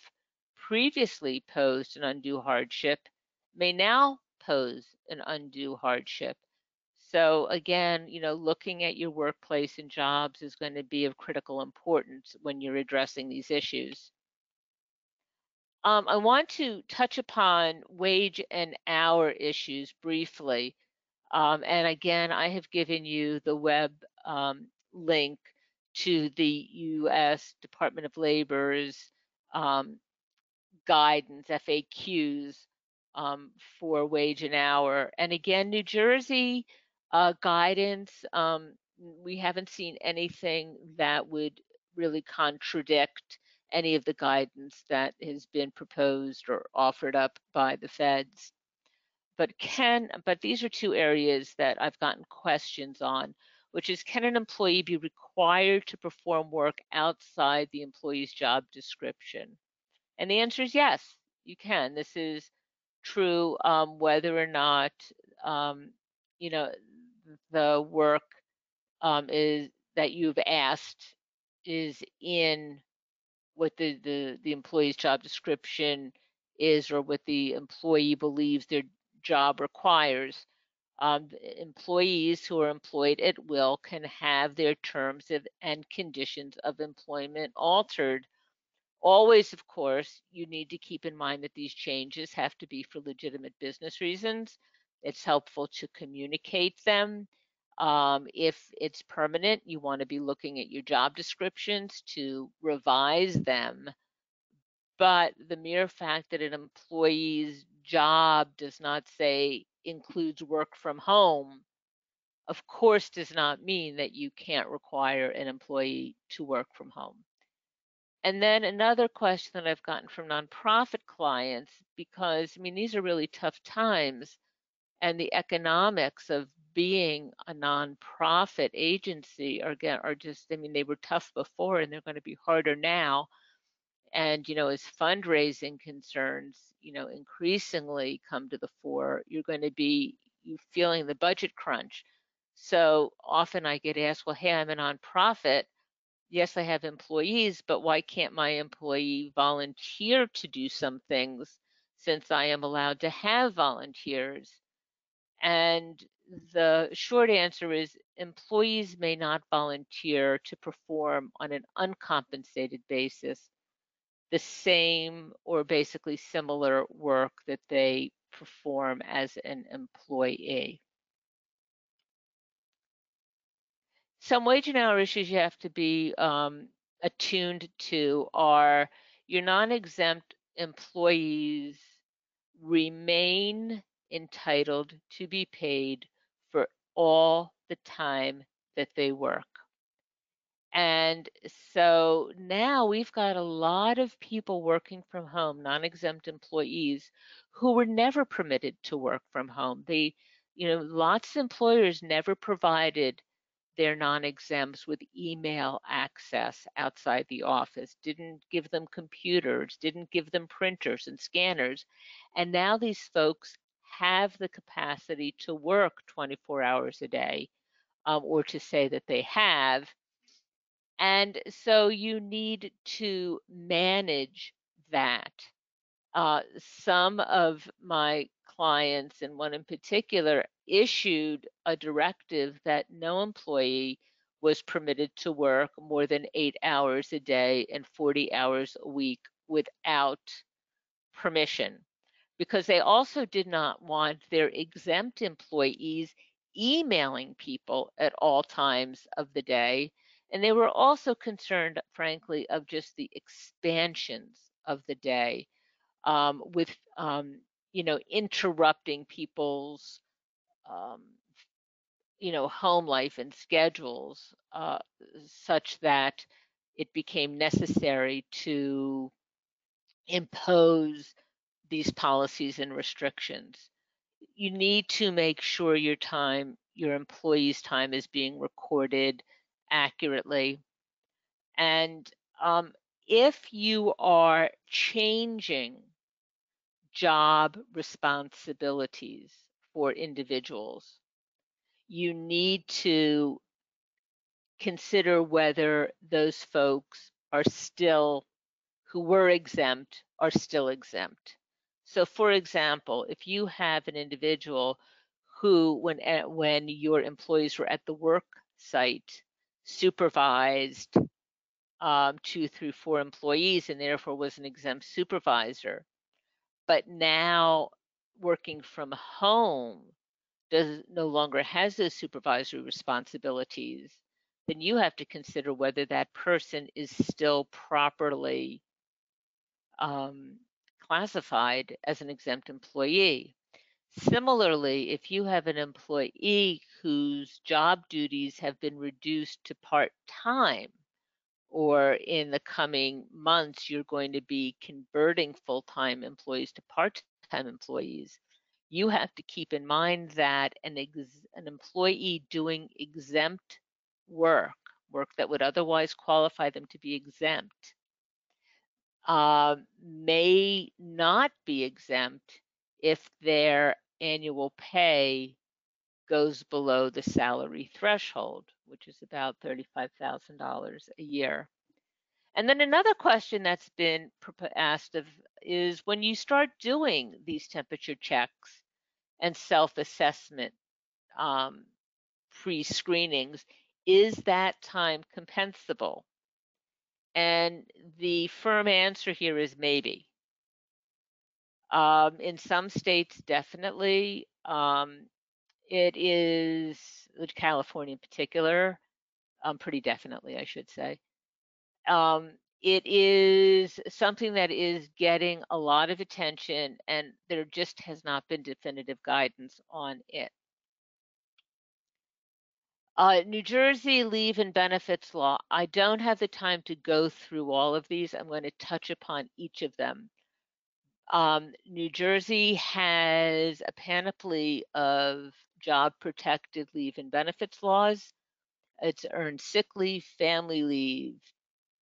previously posed an undue hardship may now pose an undue hardship. So again, you know, looking at your workplace and jobs is going to be of critical importance when you're addressing these issues. Um, I want to touch upon wage and hour issues briefly. Um, and again, I have given you the web um, link to the U.S. Department of Labor's um, guidance, FAQs um, for wage and hour. And again, New Jersey uh, guidance, um, we haven't seen anything that would really contradict any of the guidance that has been proposed or offered up by the feds. But can, but these are two areas that I've gotten questions on which is can an employee be required to perform work outside the employee's job description? And the answer is yes, you can. This is true um, whether or not um, you know the work um, is that you've asked is in what the, the the employee's job description is or what the employee believes their job requires um, employees who are employed at will can have their terms of, and conditions of employment altered. Always, of course, you need to keep in mind that these changes have to be for legitimate business reasons. It's helpful to communicate them. Um, if it's permanent, you want to be looking at your job descriptions to revise them. But the mere fact that an employee's job does not say includes work from home, of course, does not mean that you can't require an employee to work from home. And then another question that I've gotten from nonprofit clients, because I mean, these are really tough times, and the economics of being a nonprofit agency are again are just, I mean, they were tough before and they're going to be harder now. And, you know, as fundraising concerns, you know, increasingly come to the fore, you're going to be feeling the budget crunch. So often I get asked, well, hey, I'm a nonprofit. Yes, I have employees, but why can't my employee volunteer to do some things since I am allowed to have volunteers? And the short answer is employees may not volunteer to perform on an uncompensated basis the same or basically similar work that they perform as an employee. Some wage and hour issues you have to be um, attuned to are your non-exempt employees remain entitled to be paid for all the time that they work. And so now we've got a lot of people working from home, non-exempt employees who were never permitted to work from home. They, you know, lots of employers never provided their non-exempts with email access outside the office, didn't give them computers, didn't give them printers and scanners. And now these folks have the capacity to work 24 hours a day um, or to say that they have. And so you need to manage that. Uh, some of my clients, and one in particular, issued a directive that no employee was permitted to work more than eight hours a day and 40 hours a week without permission because they also did not want their exempt employees emailing people at all times of the day. And they were also concerned, frankly, of just the expansions of the day um, with, um, you know, interrupting people's, um, you know, home life and schedules uh, such that it became necessary to impose these policies and restrictions. You need to make sure your time, your employees' time is being recorded accurately. And um, if you are changing job responsibilities for individuals, you need to consider whether those folks are still, who were exempt, are still exempt. So for example, if you have an individual who, when, eh, when your employees were at the work site, supervised um, two through four employees and therefore was an exempt supervisor, but now working from home does no longer has those supervisory responsibilities, then you have to consider whether that person is still properly um, classified as an exempt employee. Similarly, if you have an employee whose job duties have been reduced to part-time, or in the coming months, you're going to be converting full-time employees to part-time employees, you have to keep in mind that an, an employee doing exempt work, work that would otherwise qualify them to be exempt, uh, may not be exempt if their annual pay goes below the salary threshold, which is about $35,000 a year. And then another question that's been asked of is when you start doing these temperature checks and self-assessment um, pre-screenings, is that time compensable? And the firm answer here is maybe. Um, in some states, definitely. Um, it is, California in particular, um, pretty definitely, I should say. Um, it is something that is getting a lot of attention, and there just has not been definitive guidance on it. Uh, New Jersey leave and benefits law. I don't have the time to go through all of these. I'm going to touch upon each of them. Um, New Jersey has a panoply of job protected leave and benefits laws. It's earned sick leave, family leave,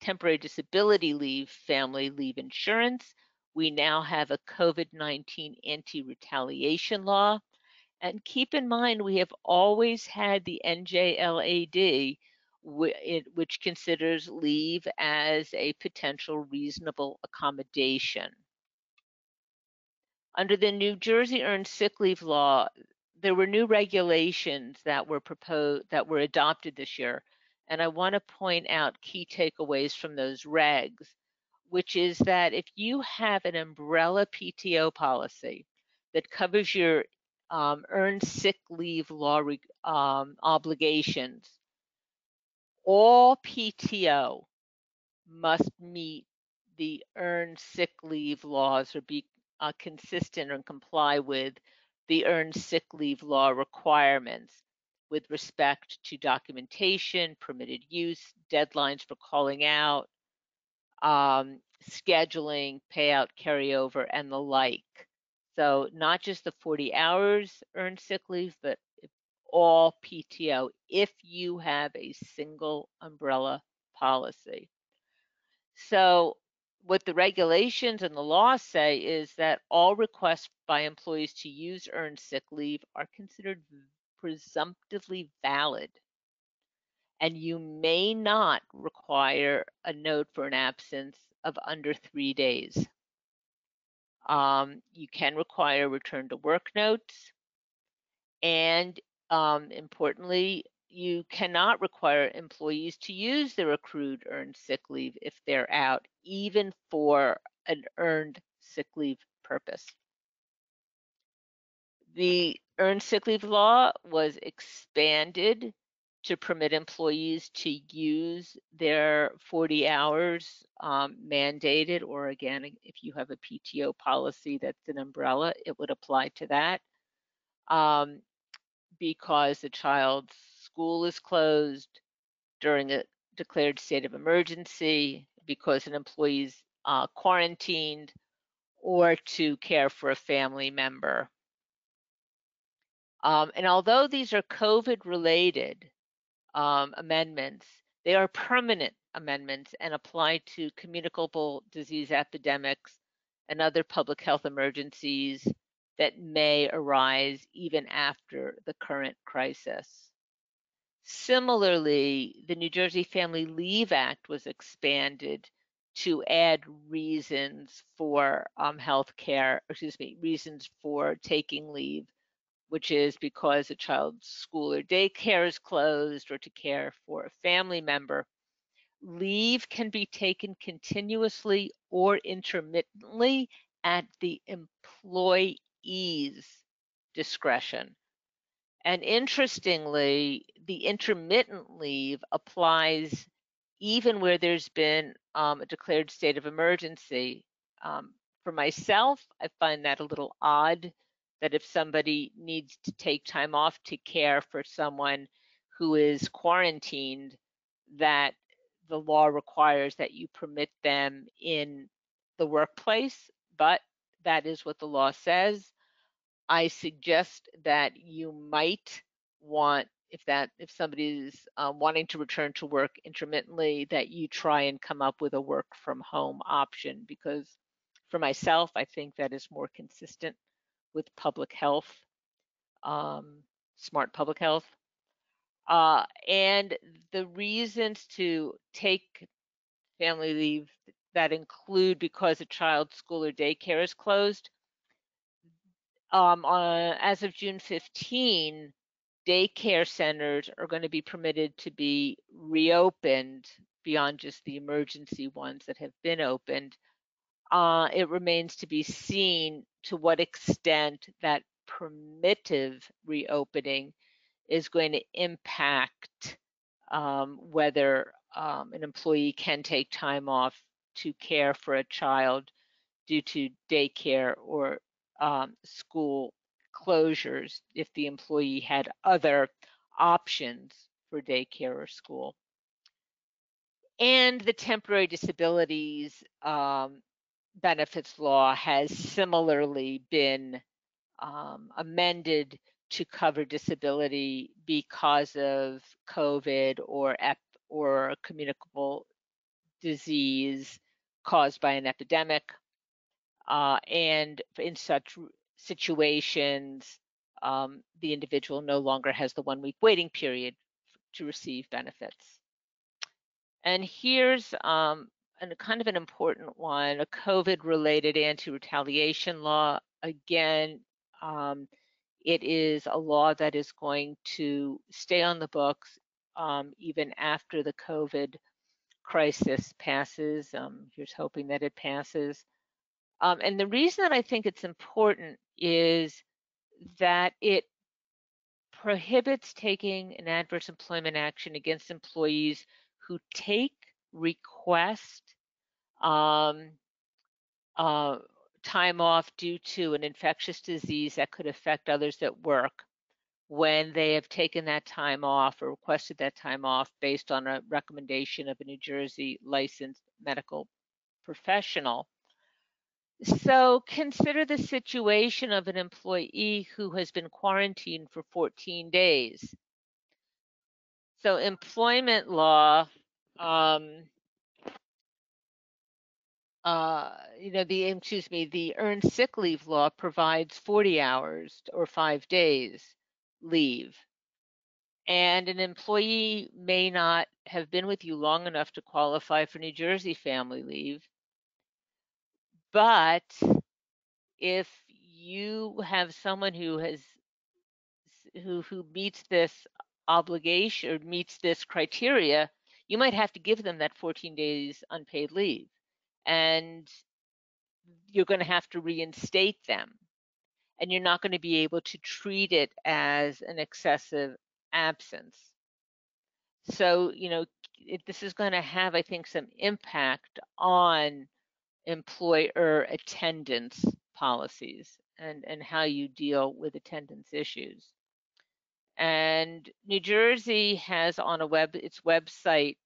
temporary disability leave family leave insurance. We now have a COVID-19 anti-retaliation law. And keep in mind, we have always had the NJLAD, which considers leave as a potential reasonable accommodation. Under the New Jersey Earned Sick Leave Law, there were new regulations that were proposed that were adopted this year. And I want to point out key takeaways from those regs, which is that if you have an umbrella PTO policy that covers your um, earned sick leave law um, obligations, all PTO must meet the earned sick leave laws or be uh, consistent and comply with the earned sick leave law requirements with respect to documentation, permitted use, deadlines for calling out, um, scheduling, payout carryover, and the like. So not just the 40 hours earned sick leave, but all PTO if you have a single umbrella policy. So what the regulations and the law say is that all requests by employees to use earned sick leave are considered presumptively valid. And you may not require a note for an absence of under three days. Um, you can require return to work notes. And um, importantly, you cannot require employees to use their accrued earned sick leave if they're out, even for an earned sick leave purpose. The earned sick leave law was expanded to permit employees to use their 40 hours um, mandated, or again, if you have a PTO policy that's an umbrella, it would apply to that. Um, because the child's school is closed during a declared state of emergency, because an employee's uh, quarantined, or to care for a family member. Um, and although these are COVID related um, amendments, they are permanent amendments and apply to communicable disease epidemics and other public health emergencies that may arise even after the current crisis. Similarly, the New Jersey Family Leave Act was expanded to add reasons for um, health care, excuse me, reasons for taking leave, which is because a child's school or daycare is closed or to care for a family member. Leave can be taken continuously or intermittently at the employee's discretion. And interestingly, the intermittent leave applies even where there's been um, a declared state of emergency. Um, for myself, I find that a little odd that if somebody needs to take time off to care for someone who is quarantined, that the law requires that you permit them in the workplace, but that is what the law says. I suggest that you might want if that if somebody is um, wanting to return to work intermittently that you try and come up with a work from home option because for myself i think that is more consistent with public health um, smart public health. Uh, and the reasons to take family leave that include because a child's school or daycare is closed um, uh, as of June 15, daycare centers are going to be permitted to be reopened beyond just the emergency ones that have been opened. Uh, it remains to be seen to what extent that permissive reopening is going to impact um, whether um, an employee can take time off to care for a child due to daycare or um, school closures if the employee had other options for daycare or school. And the temporary disabilities um, benefits law has similarly been um, amended to cover disability because of COVID or ep or communicable disease caused by an epidemic. Uh, and in such situations, um, the individual no longer has the one week waiting period to receive benefits. And here's um, a kind of an important one, a COVID related anti-retaliation law. Again, um, it is a law that is going to stay on the books um, even after the COVID crisis passes. Um, here's hoping that it passes. Um, and the reason that I think it's important is that it prohibits taking an adverse employment action against employees who take, request um, uh, time off due to an infectious disease that could affect others at work when they have taken that time off or requested that time off based on a recommendation of a New Jersey licensed medical professional. So consider the situation of an employee who has been quarantined for 14 days. So employment law, um, uh, you know, the, excuse me, the earned sick leave law provides 40 hours or five days leave. And an employee may not have been with you long enough to qualify for New Jersey family leave. But if you have someone who has who who meets this obligation or meets this criteria, you might have to give them that 14 days unpaid leave. And you're going to have to reinstate them. And you're not going to be able to treat it as an excessive absence. So, you know, it, this is going to have, I think, some impact on employer attendance policies and, and how you deal with attendance issues. And New Jersey has on a web its website,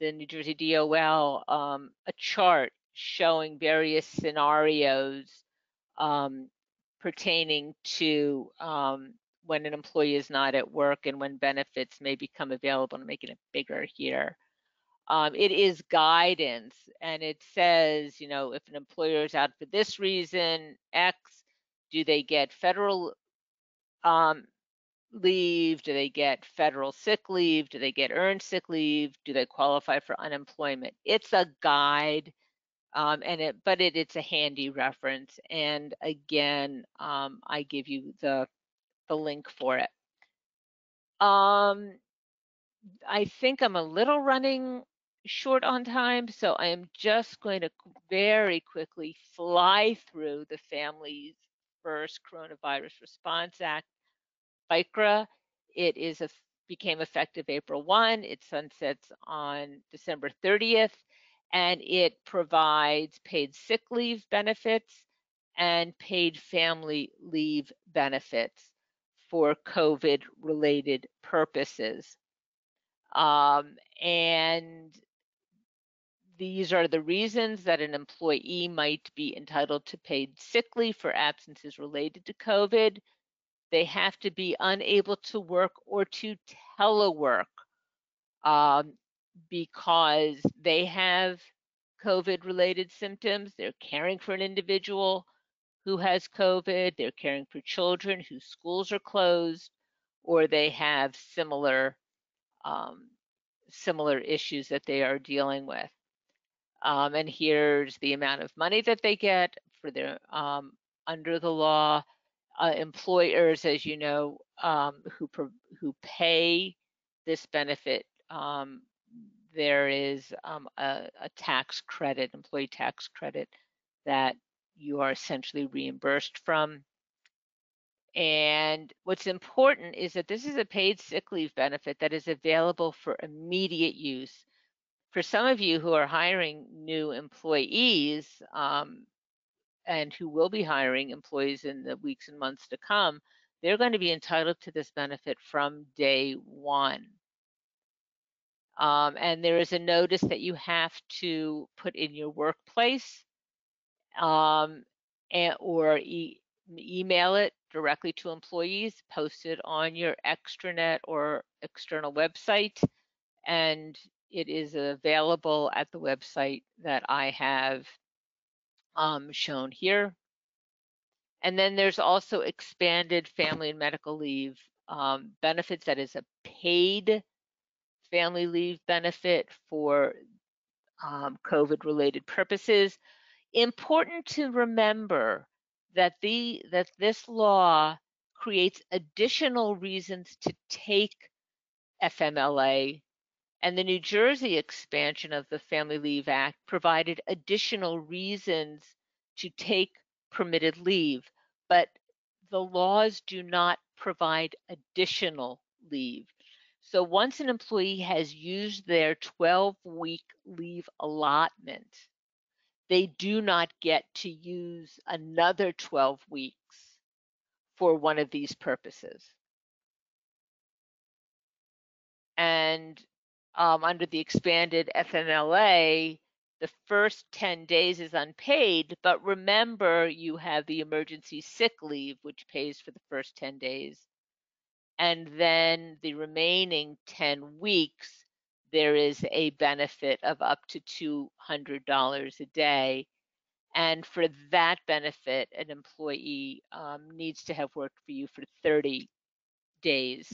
the New Jersey DOL, um, a chart showing various scenarios um, pertaining to um, when an employee is not at work and when benefits may become available. I'm making it bigger here um, it is guidance and it says, you know, if an employer is out for this reason, X, do they get federal um, leave? Do they get federal sick leave? Do they get earned sick leave? Do they qualify for unemployment? It's a guide. Um, and it, but it, it's a handy reference. And again, um, I give you the the link for it. Um, I think I'm a little running short on time, so I am just going to very quickly fly through the Families First Coronavirus Response Act. FICRA, it is a, became effective April 1. It sunsets on December 30th, and it provides paid sick leave benefits and paid family leave benefits for COVID-related purposes. Um, and these are the reasons that an employee might be entitled to paid sick leave for absences related to COVID. They have to be unable to work or to telework um, because they have COVID related symptoms. They're caring for an individual who has COVID, they're caring for children whose schools are closed, or they have similar um, similar issues that they are dealing with. Um, and here's the amount of money that they get for their um, under the law. Uh, employers, as you know, um, who who pay this benefit, um, there is um, a, a tax credit, employee tax credit, that you are essentially reimbursed from. And what's important is that this is a paid sick leave benefit that is available for immediate use for some of you who are hiring new employees um, and who will be hiring employees in the weeks and months to come, they're going to be entitled to this benefit from day one. Um, and there is a notice that you have to put in your workplace um, and, or e email it directly to employees, post it on your extranet or external website, and it is available at the website that I have um, shown here. And then there's also expanded family and medical leave um, benefits that is a paid family leave benefit for um, COVID related purposes. Important to remember that the that this law creates additional reasons to take FMLA and the New Jersey expansion of the Family Leave Act provided additional reasons to take permitted leave, but the laws do not provide additional leave. So once an employee has used their 12 week leave allotment, they do not get to use another 12 weeks for one of these purposes. And um, under the expanded FMLA, the first 10 days is unpaid, but remember you have the emergency sick leave, which pays for the first 10 days. And then the remaining 10 weeks, there is a benefit of up to $200 a day. And for that benefit, an employee um, needs to have worked for you for 30 days.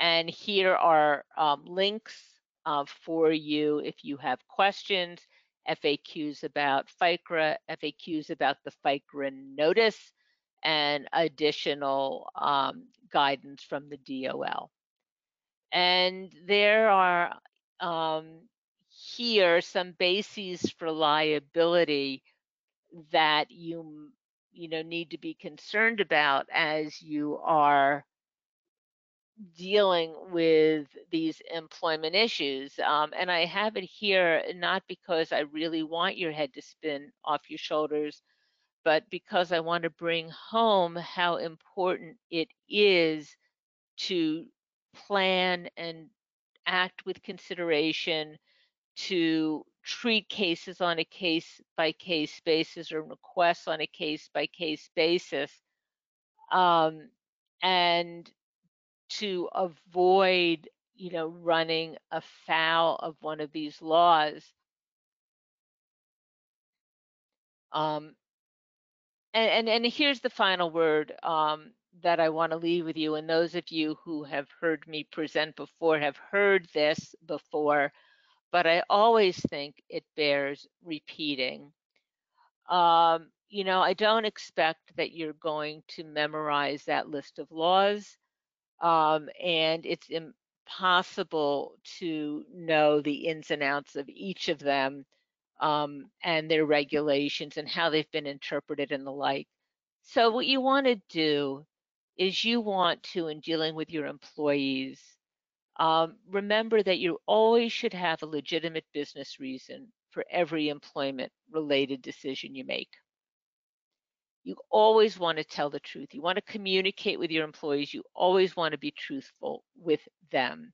And here are um, links uh, for you if you have questions, FAQs about FICRA, FAQs about the FICRA notice, and additional um, guidance from the DOL. And there are um, here some bases for liability that you you know need to be concerned about as you are dealing with these employment issues. Um, and I have it here not because I really want your head to spin off your shoulders, but because I want to bring home how important it is to plan and act with consideration to treat cases on a case by case basis or requests on a case by case basis um, and to avoid you know running afoul of one of these laws um, and, and and here's the final word um, that I want to leave with you and those of you who have heard me present before have heard this before but I always think it bears repeating. Um, you know I don't expect that you're going to memorize that list of laws um, and it's impossible to know the ins and outs of each of them um, and their regulations and how they've been interpreted and the like. So what you want to do is you want to, in dealing with your employees, um, remember that you always should have a legitimate business reason for every employment related decision you make. You always want to tell the truth. You want to communicate with your employees. You always want to be truthful with them.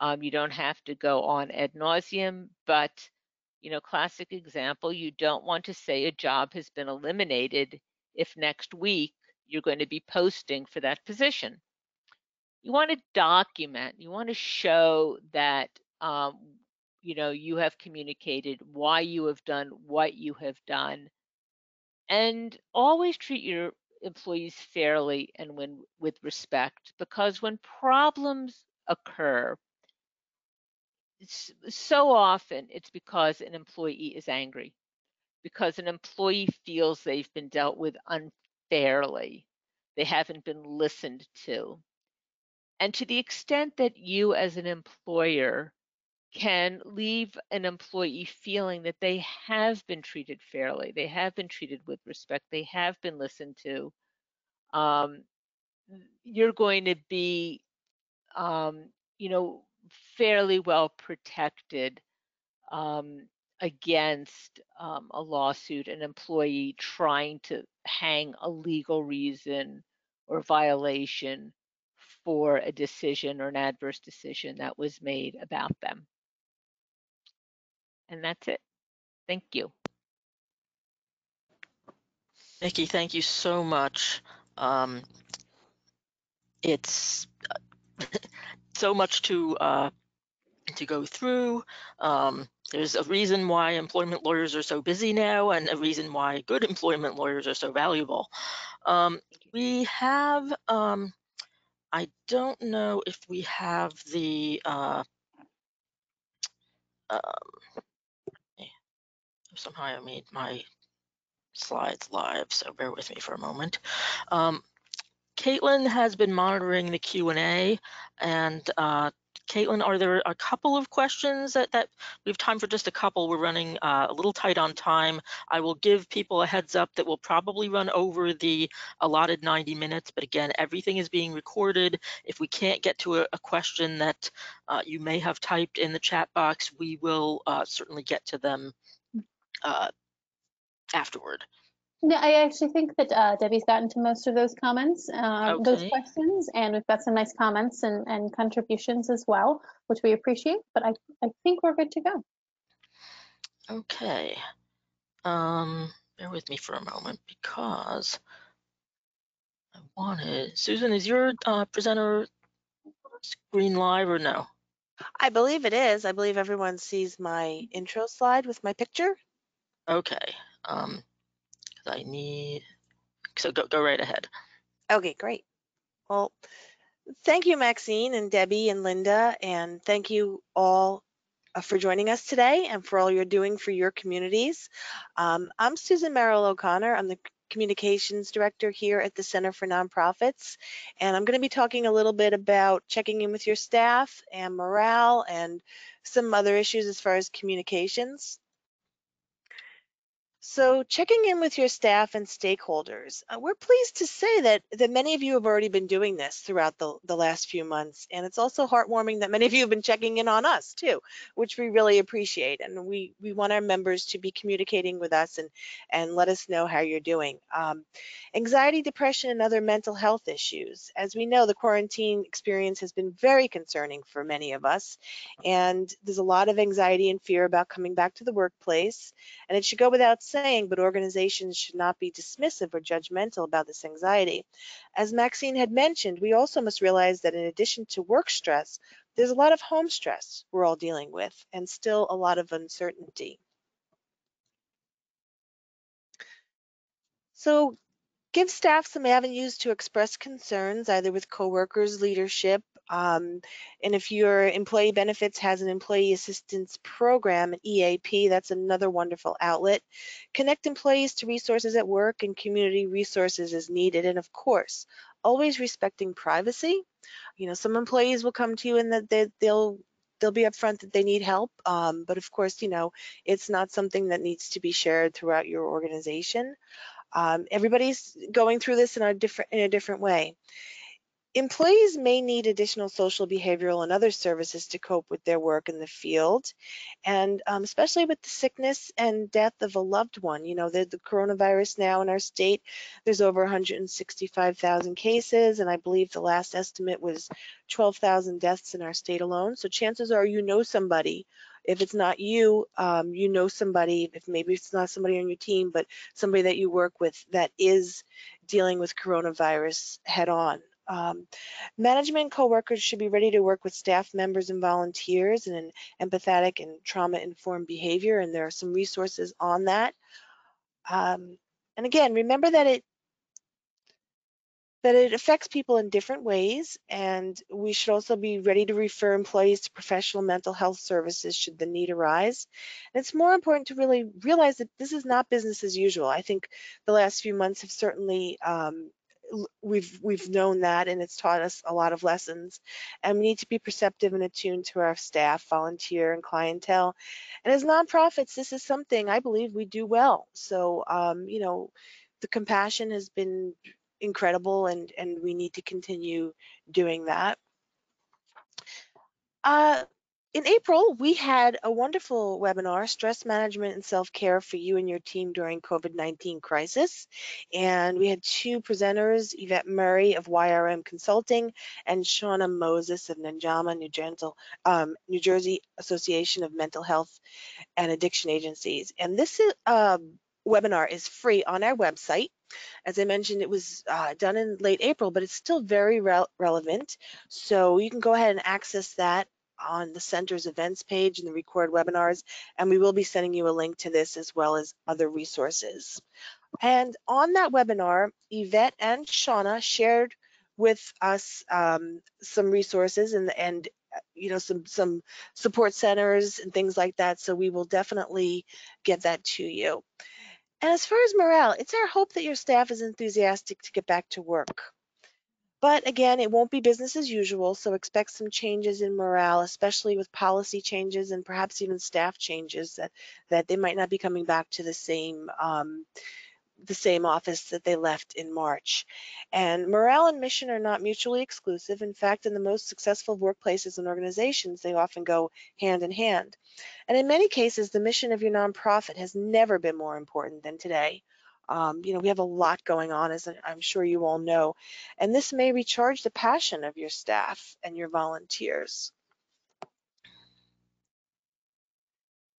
Um, you don't have to go on ad nauseum, but you know, classic example, you don't want to say a job has been eliminated if next week you're going to be posting for that position. You want to document, you want to show that, um, you know, you have communicated why you have done what you have done and always treat your employees fairly and when with respect because when problems occur so often it's because an employee is angry because an employee feels they've been dealt with unfairly they haven't been listened to. And to the extent that you as an employer can leave an employee feeling that they have been treated fairly, they have been treated with respect, they have been listened to, um, you're going to be, um, you know, fairly well protected um, against um, a lawsuit, an employee trying to hang a legal reason or violation for a decision or an adverse decision that was made about them. And that's it. Thank you. Nikki, thank you so much. Um, it's so much to uh, to go through. Um, there's a reason why employment lawyers are so busy now and a reason why good employment lawyers are so valuable. Um, we have, um, I don't know if we have the, uh, um, somehow I made my slides live, so bear with me for a moment. Um, Caitlin has been monitoring the Q&A and uh, Caitlin, are there a couple of questions that, that we have time for just a couple? We're running uh, a little tight on time. I will give people a heads up that we'll probably run over the allotted 90 minutes, but again, everything is being recorded. If we can't get to a, a question that uh, you may have typed in the chat box, we will uh, certainly get to them uh, afterward. No, I actually think that uh, Debbie's gotten to most of those comments, uh, those questions, and we've got some nice comments and, and contributions as well, which we appreciate. But I, I think we're good to go. Okay. Um, bear with me for a moment because I wanted, Susan, is your uh, presenter screen live or no? I believe it is. I believe everyone sees my intro slide with my picture. Okay. Um, 'cause I need, so go, go right ahead. Okay, great. Well, thank you, Maxine and Debbie and Linda, and thank you all uh, for joining us today and for all you're doing for your communities. Um, I'm Susan Merrill O'Connor. I'm the communications director here at the Center for Nonprofits, and I'm going to be talking a little bit about checking in with your staff and morale and some other issues as far as communications. So checking in with your staff and stakeholders, uh, we're pleased to say that, that many of you have already been doing this throughout the, the last few months. And it's also heartwarming that many of you have been checking in on us too, which we really appreciate. And we, we want our members to be communicating with us and, and let us know how you're doing. Um, anxiety, depression, and other mental health issues. As we know, the quarantine experience has been very concerning for many of us. And there's a lot of anxiety and fear about coming back to the workplace. And it should go without but organizations should not be dismissive or judgmental about this anxiety. As Maxine had mentioned, we also must realize that in addition to work stress, there's a lot of home stress we're all dealing with and still a lot of uncertainty. So give staff some avenues to express concerns, either with coworkers, leadership, um, and if your employee benefits has an employee assistance program, an EAP, that's another wonderful outlet. Connect employees to resources at work and community resources as needed. And of course, always respecting privacy. You know, some employees will come to you and that they, they'll they'll be upfront that they need help. Um, but of course, you know, it's not something that needs to be shared throughout your organization. Um, everybody's going through this in a different in a different way. Employees may need additional social, behavioral, and other services to cope with their work in the field, and um, especially with the sickness and death of a loved one. You know, the, the coronavirus now in our state, there's over 165,000 cases, and I believe the last estimate was 12,000 deaths in our state alone. So chances are you know somebody if it's not you, um, you know somebody, if maybe it's not somebody on your team, but somebody that you work with that is dealing with coronavirus head on. Um, management coworkers should be ready to work with staff members and volunteers in an empathetic and trauma-informed behavior, and there are some resources on that. Um, and again, remember that it that it affects people in different ways, and we should also be ready to refer employees to professional mental health services should the need arise. And it's more important to really realize that this is not business as usual. I think the last few months have certainly um, we've we've known that and it's taught us a lot of lessons. And we need to be perceptive and attuned to our staff volunteer and clientele. And as nonprofits this is something i believe we do well. So um, you know the compassion has been incredible and and we need to continue doing that. Uh, in April, we had a wonderful webinar, Stress Management and Self-Care for you and your team during COVID-19 crisis. And we had two presenters, Yvette Murray of YRM Consulting and Shauna Moses of Nanjama, New Jersey, um, New Jersey Association of Mental Health and Addiction Agencies. And this is, uh, webinar is free on our website. As I mentioned, it was uh, done in late April, but it's still very re relevant. So you can go ahead and access that on the center's events page in the record webinars, and we will be sending you a link to this as well as other resources. And on that webinar, Yvette and Shauna shared with us um, some resources and, and you know some some support centers and things like that. So we will definitely get that to you. And as far as morale, it's our hope that your staff is enthusiastic to get back to work. But again, it won't be business as usual, so expect some changes in morale, especially with policy changes and perhaps even staff changes that, that they might not be coming back to the same um, the same office that they left in March. And morale and mission are not mutually exclusive. In fact, in the most successful workplaces and organizations, they often go hand in hand. And in many cases, the mission of your nonprofit has never been more important than today. Um, you know, we have a lot going on, as I'm sure you all know, and this may recharge the passion of your staff and your volunteers.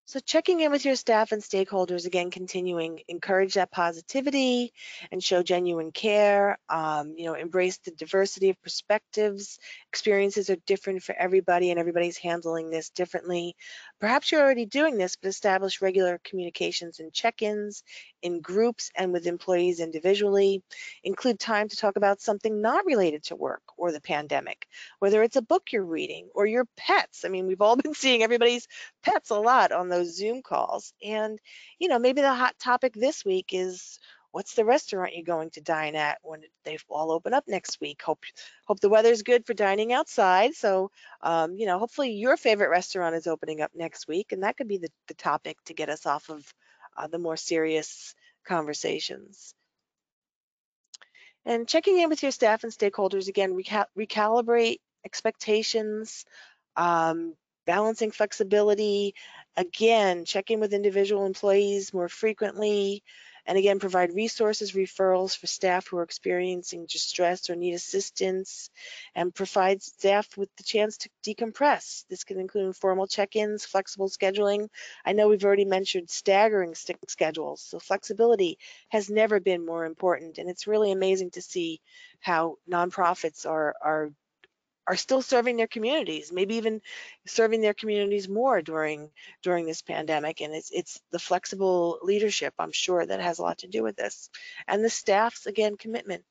So checking in with your staff and stakeholders, again, continuing, encourage that positivity and show genuine care, um, you know, embrace the diversity of perspectives. Experiences are different for everybody and everybody's handling this differently. Perhaps you're already doing this, but establish regular communications and check-ins in groups and with employees individually. Include time to talk about something not related to work or the pandemic, whether it's a book you're reading or your pets. I mean, we've all been seeing everybody's pets a lot on those Zoom calls. And, you know, maybe the hot topic this week is what's the restaurant you're going to dine at when they all open up next week? Hope hope the weather's good for dining outside. So, um, you know, hopefully your favorite restaurant is opening up next week, and that could be the, the topic to get us off of uh, the more serious conversations. And checking in with your staff and stakeholders, again, recal recalibrate expectations, um, balancing flexibility, again, check in with individual employees more frequently, and again, provide resources, referrals for staff who are experiencing distress or need assistance, and provide staff with the chance to decompress. This can include informal check-ins, flexible scheduling. I know we've already mentioned staggering schedules, so flexibility has never been more important, and it's really amazing to see how nonprofits are, are are still serving their communities, maybe even serving their communities more during during this pandemic. And it's it's the flexible leadership, I'm sure, that has a lot to do with this. And the staff's again commitment.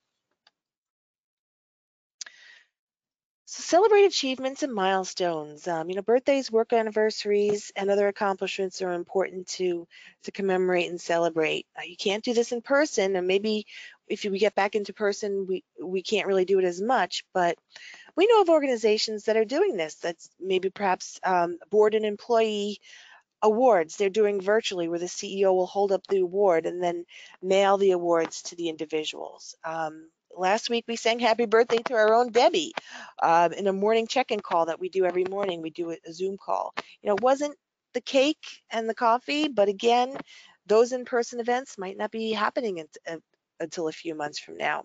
So celebrate achievements and milestones. Um, you know, birthdays, work anniversaries, and other accomplishments are important to to commemorate and celebrate. Uh, you can't do this in person, and maybe if we get back into person, we we can't really do it as much. But we know of organizations that are doing this. That's maybe perhaps um, board and employee awards they're doing virtually where the CEO will hold up the award and then mail the awards to the individuals. Um, last week we sang happy birthday to our own Debbie um, in a morning check-in call that we do every morning. We do a Zoom call. You know, it wasn't the cake and the coffee, but again, those in-person events might not be happening until a few months from now.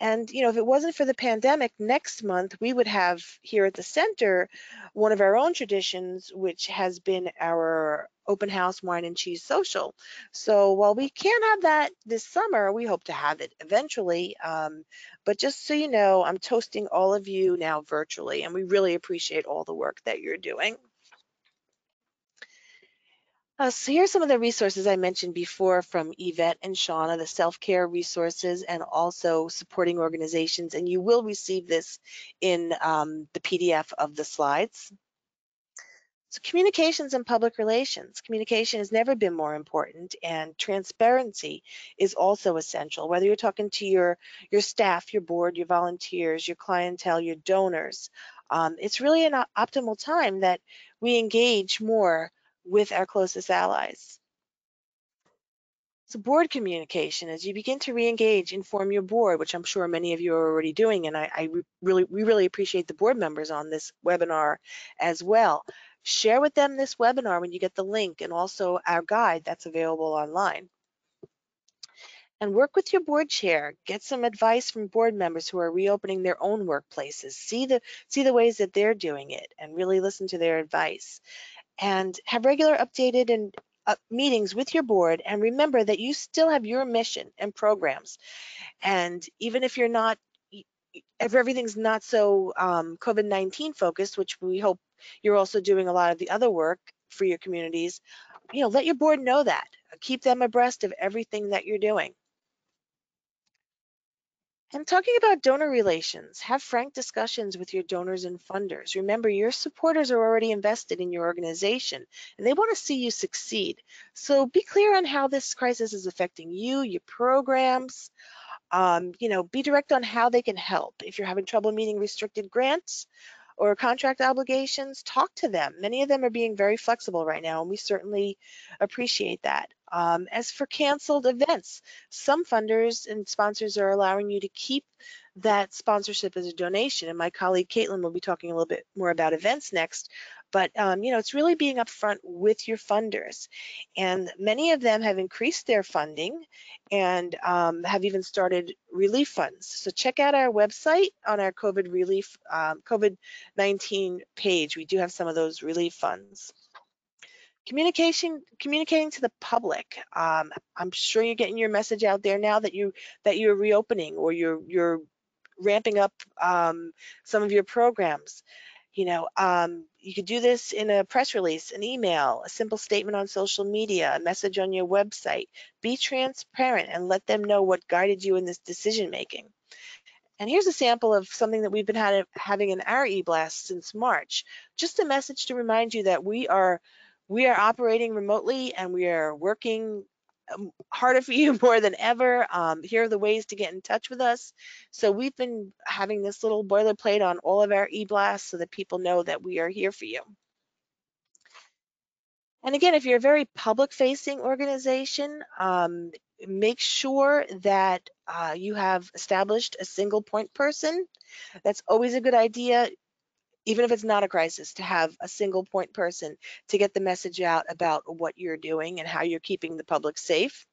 And, you know, if it wasn't for the pandemic, next month we would have here at the center one of our own traditions, which has been our open house wine and cheese social. So while we can't have that this summer, we hope to have it eventually. Um, but just so you know, I'm toasting all of you now virtually, and we really appreciate all the work that you're doing. Uh, so here's some of the resources I mentioned before from Yvette and Shauna, the self-care resources and also supporting organizations. And you will receive this in um, the PDF of the slides. So communications and public relations. Communication has never been more important and transparency is also essential, whether you're talking to your, your staff, your board, your volunteers, your clientele, your donors. Um, it's really an optimal time that we engage more with our closest allies. So board communication, as you begin to re-engage, inform your board, which I'm sure many of you are already doing, and I, I really, we really appreciate the board members on this webinar as well. Share with them this webinar when you get the link and also our guide that's available online. And work with your board chair. Get some advice from board members who are reopening their own workplaces. See the see the ways that they're doing it and really listen to their advice and have regular updated and uh, meetings with your board and remember that you still have your mission and programs and even if you're not if everything's not so um, COVID-19 focused, which we hope you're also doing a lot of the other work for your communities, you know, let your board know that. Keep them abreast of everything that you're doing. And talking about donor relations, have frank discussions with your donors and funders. Remember, your supporters are already invested in your organization and they want to see you succeed. So be clear on how this crisis is affecting you, your programs, um, you know, be direct on how they can help. If you're having trouble meeting restricted grants or contract obligations, talk to them. Many of them are being very flexible right now, and we certainly appreciate that. Um, as for canceled events, some funders and sponsors are allowing you to keep that sponsorship as a donation, and my colleague Caitlin will be talking a little bit more about events next. But um, you know, it's really being upfront with your funders, and many of them have increased their funding and um, have even started relief funds. So check out our website on our COVID relief um, COVID-19 page. We do have some of those relief funds. Communication, communicating to the public. Um, I'm sure you're getting your message out there now that you that you're reopening or you're you're ramping up um, some of your programs. You know, um, you could do this in a press release, an email, a simple statement on social media, a message on your website. Be transparent and let them know what guided you in this decision making. And here's a sample of something that we've been had, having in our e-blast since March. Just a message to remind you that we are we are operating remotely and we are working harder for you more than ever. Um, here are the ways to get in touch with us. So we've been having this little boilerplate on all of our e-blasts so that people know that we are here for you. And again, if you're a very public facing organization, um, make sure that uh, you have established a single point person. That's always a good idea even if it's not a crisis, to have a single point person to get the message out about what you're doing and how you're keeping the public safe.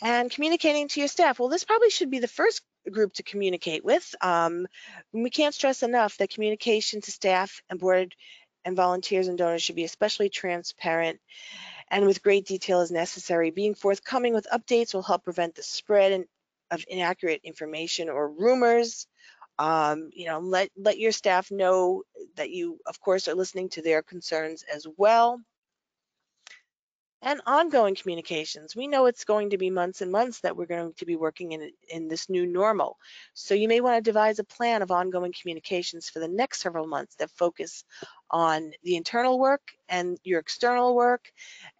And communicating to your staff. Well, this probably should be the first group to communicate with. Um, we can't stress enough that communication to staff and board and volunteers and donors should be especially transparent and with great detail as necessary. Being forthcoming with updates will help prevent the spread of inaccurate information or rumors um, you know, let, let your staff know that you, of course, are listening to their concerns as well. And ongoing communications. We know it's going to be months and months that we're going to be working in, in this new normal. So you may want to devise a plan of ongoing communications for the next several months that focus on the internal work and your external work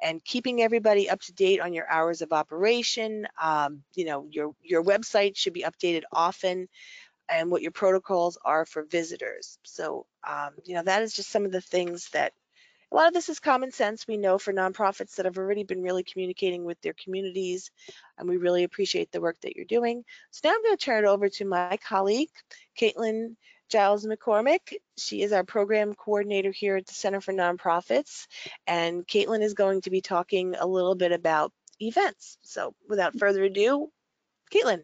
and keeping everybody up to date on your hours of operation. Um, you know, your, your website should be updated often and what your protocols are for visitors. So, um, you know, that is just some of the things that a lot of this is common sense. We know for nonprofits that have already been really communicating with their communities, and we really appreciate the work that you're doing. So now I'm going to turn it over to my colleague, Caitlin Giles McCormick. She is our program coordinator here at the Center for Nonprofits, and Caitlin is going to be talking a little bit about events. So without further ado, Caitlin.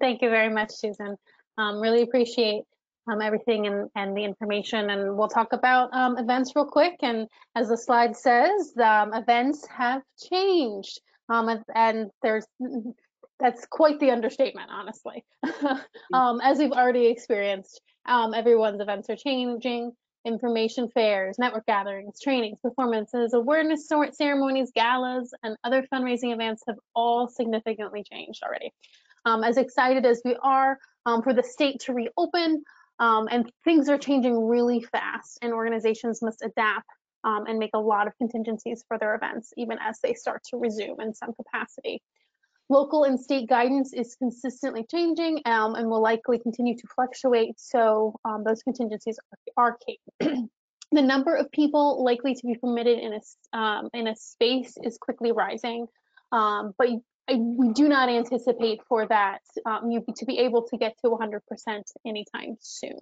Thank you very much, Susan. Um, really appreciate um, everything and, and the information. And we'll talk about um, events real quick. And as the slide says, um, events have changed. Um, and, and, there's that's quite the understatement, honestly. Um, as we've already experienced, everyone's events are changing. Information fairs, network gatherings, trainings, performances, awareness ceremonies, galas, and other fundraising events have all significantly changed already. As excited as we are um, for the state to reopen. Um, and things are changing really fast, and organizations must adapt um, and make a lot of contingencies for their events, even as they start to resume in some capacity. Local and state guidance is consistently changing um, and will likely continue to fluctuate, so um, those contingencies are, are key. the number of people likely to be permitted in a, um, in a space is quickly rising, um, but I, we do not anticipate for that um, you to be able to get to 100% anytime soon.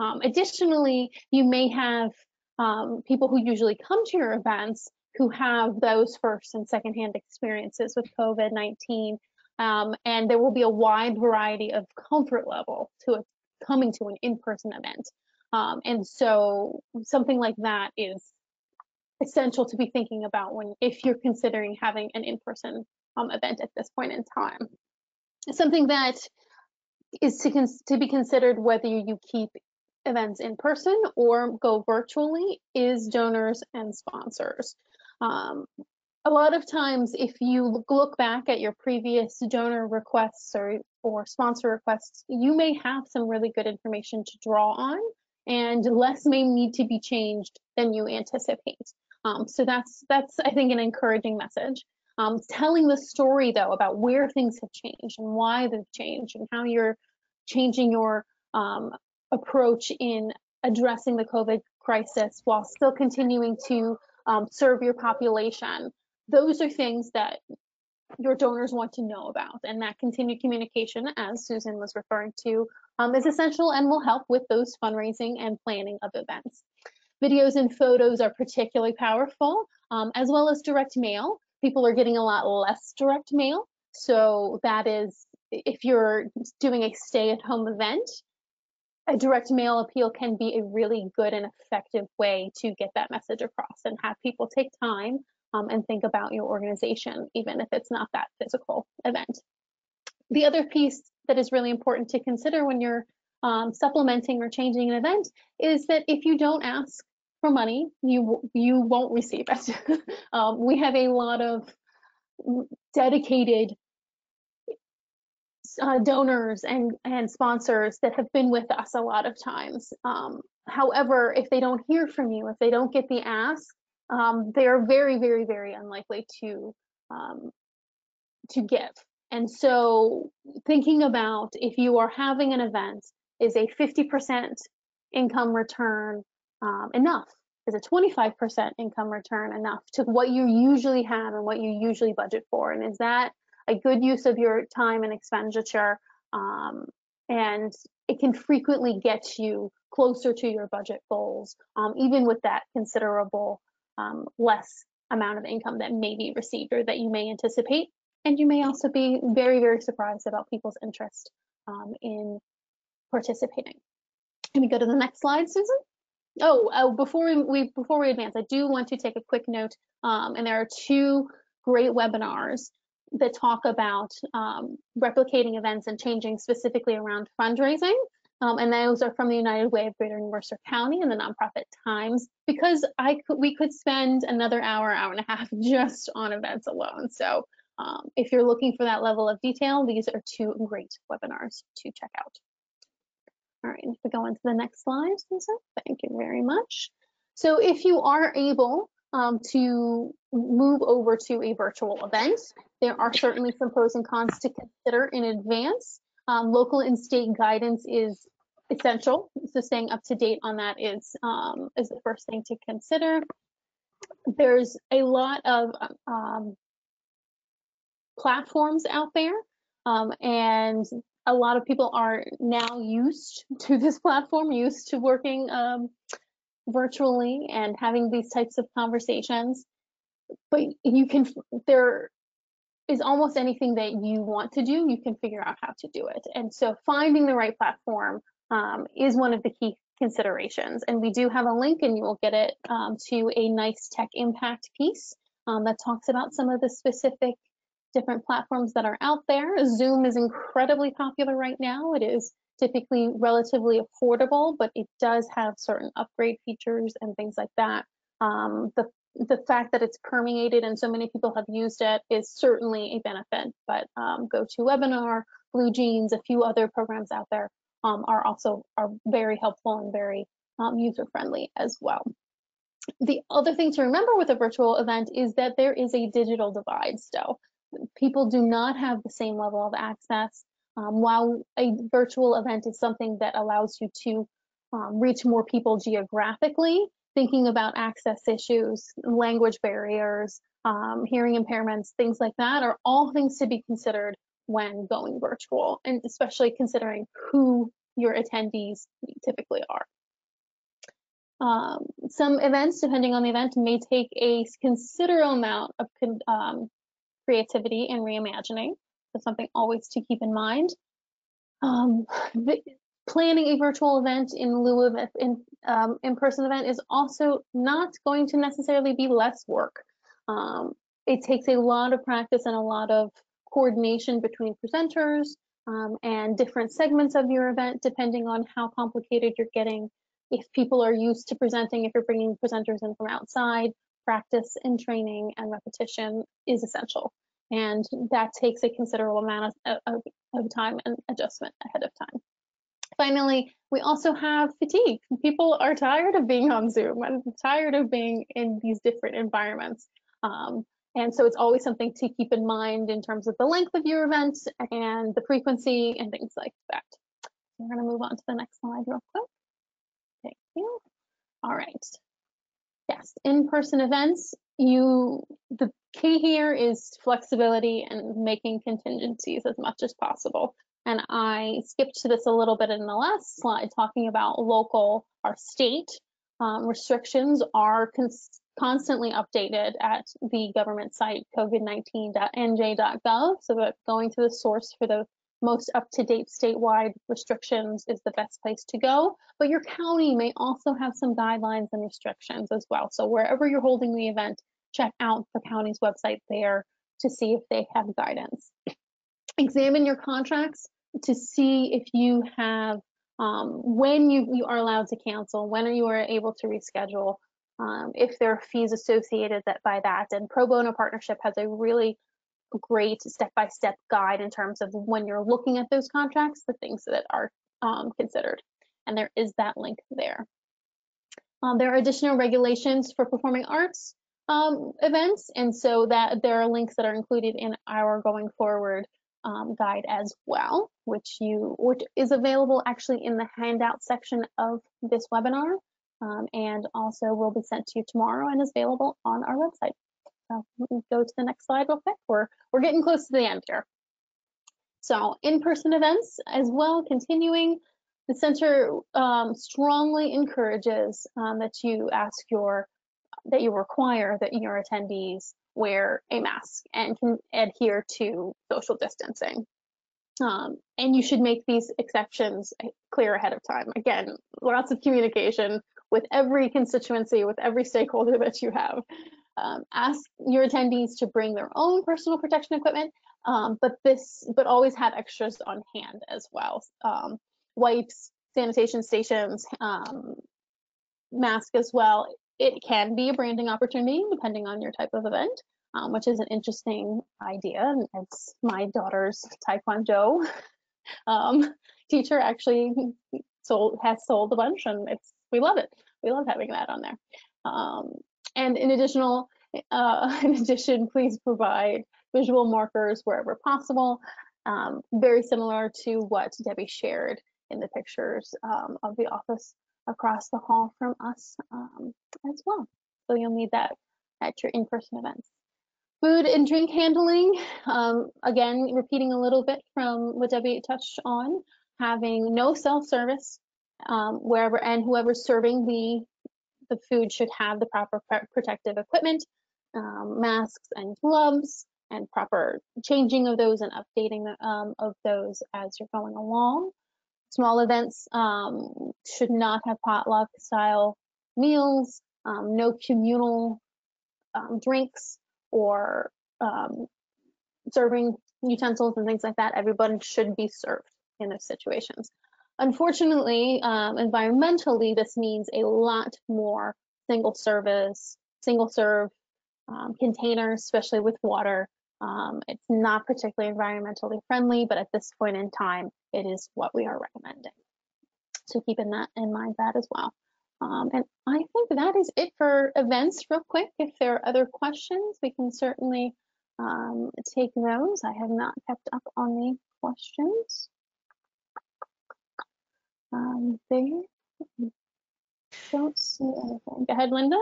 Um, additionally, you may have um, people who usually come to your events who have those first and secondhand experiences with COVID-19, um, and there will be a wide variety of comfort level to a, coming to an in-person event. Um, and so something like that is essential to be thinking about when if you're considering having an in-person um, event at this point in time. Something that is to, to be considered whether you keep events in person or go virtually is donors and sponsors. Um, a lot of times, if you look- look back at your previous donor requests or, or sponsor requests, you may have some really good information to draw on, and less may need to be changed than you anticipate. Um, so that's that's I think an encouraging message. Um, telling the story though about where things have changed and why they've changed and how you're changing your um, approach in addressing the COVID crisis while still continuing to um, serve your population. Those are things that your donors want to know about, and that continued communication, as Susan was referring to, um, is essential and will help with those fundraising and planning of events. Videos and photos are particularly powerful, um, as well as direct mail. People are getting a lot less direct mail, so that is, if you're doing a stay-at-home event, a direct mail appeal can be a really good and effective way to get that message across and have people take time um, and think about your organization, even if it's not that physical event. The other piece that is really important to consider when you're um, supplementing or changing an event is that if you don't ask for money, you you won't receive it. um, we have a lot of dedicated uh, donors and and sponsors that have been with us a lot of times. Um, however, if they don't hear from you, if they don't get the ask, um, they are very, very, very unlikely to um, to give. And so, thinking about if you are having an event, is a 50% income return um, enough? Is a 25% income return enough to what you usually have and what you usually budget for? And is that a good use of your time and expenditure? Um, and it can frequently get you closer to your budget goals, um, even with that considerable um, less amount of income that may be received or that you may anticipate. And you may also be very, very surprised about people's interest um, in participating. Can we go to the next slide, Susan? Oh, oh before we, we, before we advance, I do want to take a quick note, um, and there are two great webinars that talk about um, replicating events and changing specifically around fundraising. Um, and those are from the United Way of Greater Mercer County and the nonprofit Times, because I could, we could spend another hour, hour and a half just on events alone. So um, if you're looking for that level of detail, these are two great webinars to check out. All right, if we go into the next slide, Susan, thank you very much. So if you are able um, to move over to a virtual event, there are certainly some pros and cons to consider in advance. Um, local and state guidance is essential, so staying up to date on that is um, is the first thing to consider. There's a lot of um, platforms out there, um, and a lot of people are now used to this platform, used to working um, virtually and having these types of conversations. But you can, there is almost anything that you want to do, you can figure out how to do it. And so finding the right platform um, is one of the key considerations. And we do have a link and you will get it um, to a nice tech impact piece um, that talks about some of the specific different platforms that are out there. Zoom is incredibly popular right now. It is typically relatively affordable, but it does have certain upgrade features and things like that. Um, the the fact that it's permeated and so many people have used it is certainly a benefit. But um, GoToWebinar, BlueJeans, a few other programs out there um, are also are very helpful and very um, user friendly as well. The other thing to remember with a virtual event is that there is a digital divide still people do not have the same level of access. Um, while a virtual event is something that allows you to um, reach more people geographically, thinking about access issues, language barriers, um, hearing impairments, things like that are all things to be considered when going virtual, and especially considering who your attendees typically are. Um, some events, depending on the event, may take a considerable amount of um, creativity and reimagining. That's something always to keep in mind. Um, planning a virtual event in lieu of in um, in-person event is also not going to necessarily be less work. Um, it takes a lot of practice and a lot of coordination between presenters, um, and different segments of your event, depending on how complicated you're getting. If people are used to presenting, if you're bringing presenters in from outside, practice and training and repetition is essential. And that takes a considerable amount of, of, of time and adjustment ahead of time. Finally, we also have fatigue. People are tired of being on Zoom and tired of being in these different environments. Um, and so it's always something to keep in mind in terms of the length of your event and the frequency and things like that. We're going to move on to the next slide real quick. Thank you. All right. Yes, in-person events, you the key here is flexibility and making contingencies as much as possible. And I skipped to this a little bit in the last slide talking about local or state um, restrictions are constantly updated at the government site covid19.nj.gov. So going to the source for the most up-to-date statewide restrictions is the best place to go. But your county may also have some guidelines and restrictions as well. So wherever you're holding the event, check out the county's website there to see if they have guidance. Examine your contracts to see if you have um, when you, you are allowed to cancel, when you are able to reschedule, um, if there are fees associated that by that. And Pro Bono Partnership has a really great step-by-step guide in terms of when you're looking at those contracts, the things that are um, considered. And there is that link there. Um, there are additional regulations for performing arts um, events, and so that there are links that are included in our going forward um, guide as well, which you which is available actually in the handout section of this webinar, um, and also will be sent to you tomorrow and is available on our website. So go to the next slide real quick. We're we're getting close to the end here. So in-person events as well, continuing. The center um, strongly encourages um, that you ask your that you require that your attendees wear a mask and can adhere to social distancing. Um, and you should make these exceptions clear ahead of time. Again, lots of communication with every constituency, with every stakeholder that you have. Um, ask your attendees to bring their own personal protection equipment, um, but this, but always have extras on hand as well. Um, wipes, sanitation stations, um, mask as well it can be a branding opportunity depending on your type of event, um, which is an interesting idea. It's my daughter's Taekwondo um, teacher actually sold has sold a bunch, and it's we love it. We love having that on there. Um, and in additional, uh, in addition, please provide visual markers wherever possible. Um, very similar to what Debbie shared in the pictures um, of the office across the hall from us um, as well. So you'll need that at your in-person events. Food and drink handling, um, again, repeating a little bit from what Debbie touched on, having no self-service um, wherever and whoever's serving the, the food should have the proper protective equipment, um, masks and gloves, and proper changing of those and updating um, of those as you're going along. Small events um, should not have potluck style meals, um, no communal um, drinks or um, serving utensils and things like that. Everyone should be served in those situations. Unfortunately, um, environmentally, this means a lot more single service, single serve um, containers, especially with water, um, it's not particularly environmentally friendly, but at this point in time, it is what we are recommending. So keeping that in mind that as well. Um, and I think that is it for events real quick. If there are other questions, we can certainly um, take those. I have not kept up on the questions. Um, there, don't see anything. Go ahead, Linda.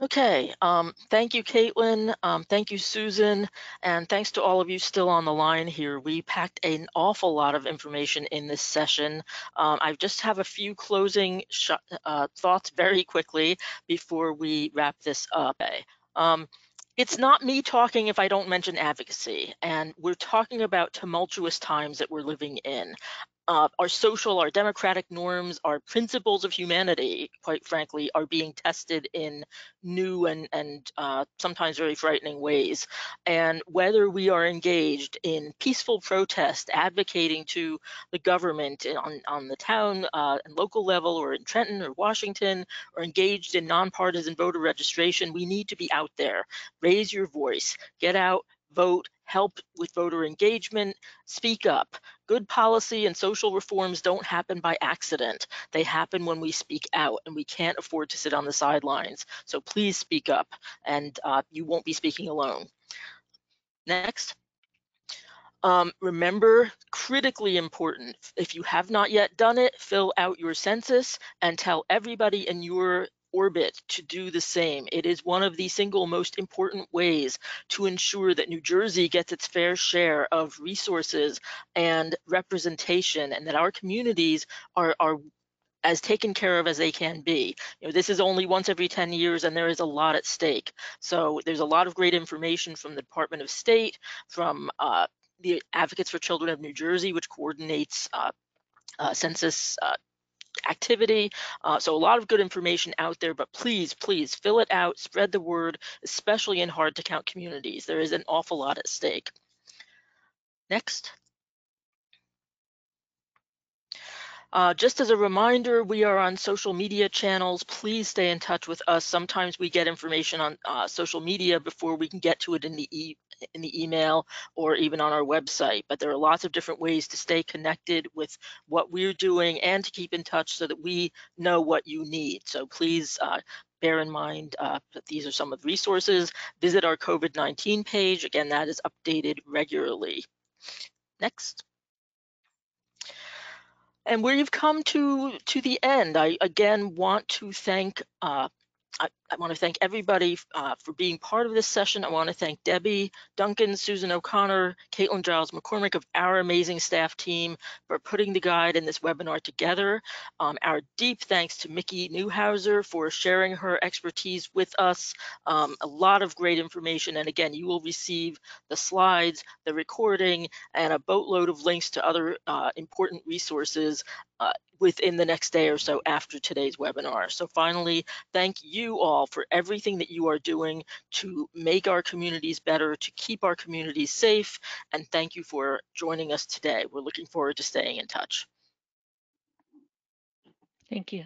Okay, um, thank you, Caitlin. Um, thank you, Susan. And thanks to all of you still on the line here. We packed an awful lot of information in this session. Um, I just have a few closing uh, thoughts very quickly before we wrap this up. Um, it's not me talking if I don't mention advocacy, and we're talking about tumultuous times that we're living in. Uh, our social, our democratic norms, our principles of humanity, quite frankly, are being tested in new and, and uh, sometimes very frightening ways. And whether we are engaged in peaceful protest, advocating to the government on, on the town uh, and local level, or in Trenton or Washington, or engaged in nonpartisan voter registration, we need to be out there. Raise your voice, get out, vote, help with voter engagement, speak up. Good policy and social reforms don't happen by accident. They happen when we speak out and we can't afford to sit on the sidelines. So please speak up and uh, you won't be speaking alone. Next. Um, remember, critically important, if you have not yet done it, fill out your census and tell everybody in your orbit to do the same. It is one of the single most important ways to ensure that New Jersey gets its fair share of resources and representation and that our communities are, are as taken care of as they can be. You know, this is only once every 10 years and there is a lot at stake. So there's a lot of great information from the Department of State, from uh, the Advocates for Children of New Jersey, which coordinates uh, uh, census uh, activity. Uh, so a lot of good information out there, but please, please fill it out, spread the word, especially in hard to count communities. There is an awful lot at stake. Next. Uh, just as a reminder, we are on social media channels. Please stay in touch with us. Sometimes we get information on uh, social media before we can get to it in the e in the email or even on our website. But there are lots of different ways to stay connected with what we're doing and to keep in touch so that we know what you need. So please uh, bear in mind uh, that these are some of the resources. Visit our COVID-19 page. Again, that is updated regularly. Next. And we've come to to the end. I again want to thank uh, I, want to thank everybody uh, for being part of this session. I want to thank Debbie Duncan, Susan O'Connor, Caitlin Giles McCormick of our amazing staff team for putting the guide and this webinar together. Um, our deep thanks to Mickey Neuhauser for sharing her expertise with us. Um, a lot of great information. And again, you will receive the slides, the recording, and a boatload of links to other uh, important resources uh, within the next day or so after today's webinar. So finally, thank you all for everything that you are doing to make our communities better, to keep our communities safe, and thank you for joining us today. We're looking forward to staying in touch. Thank you.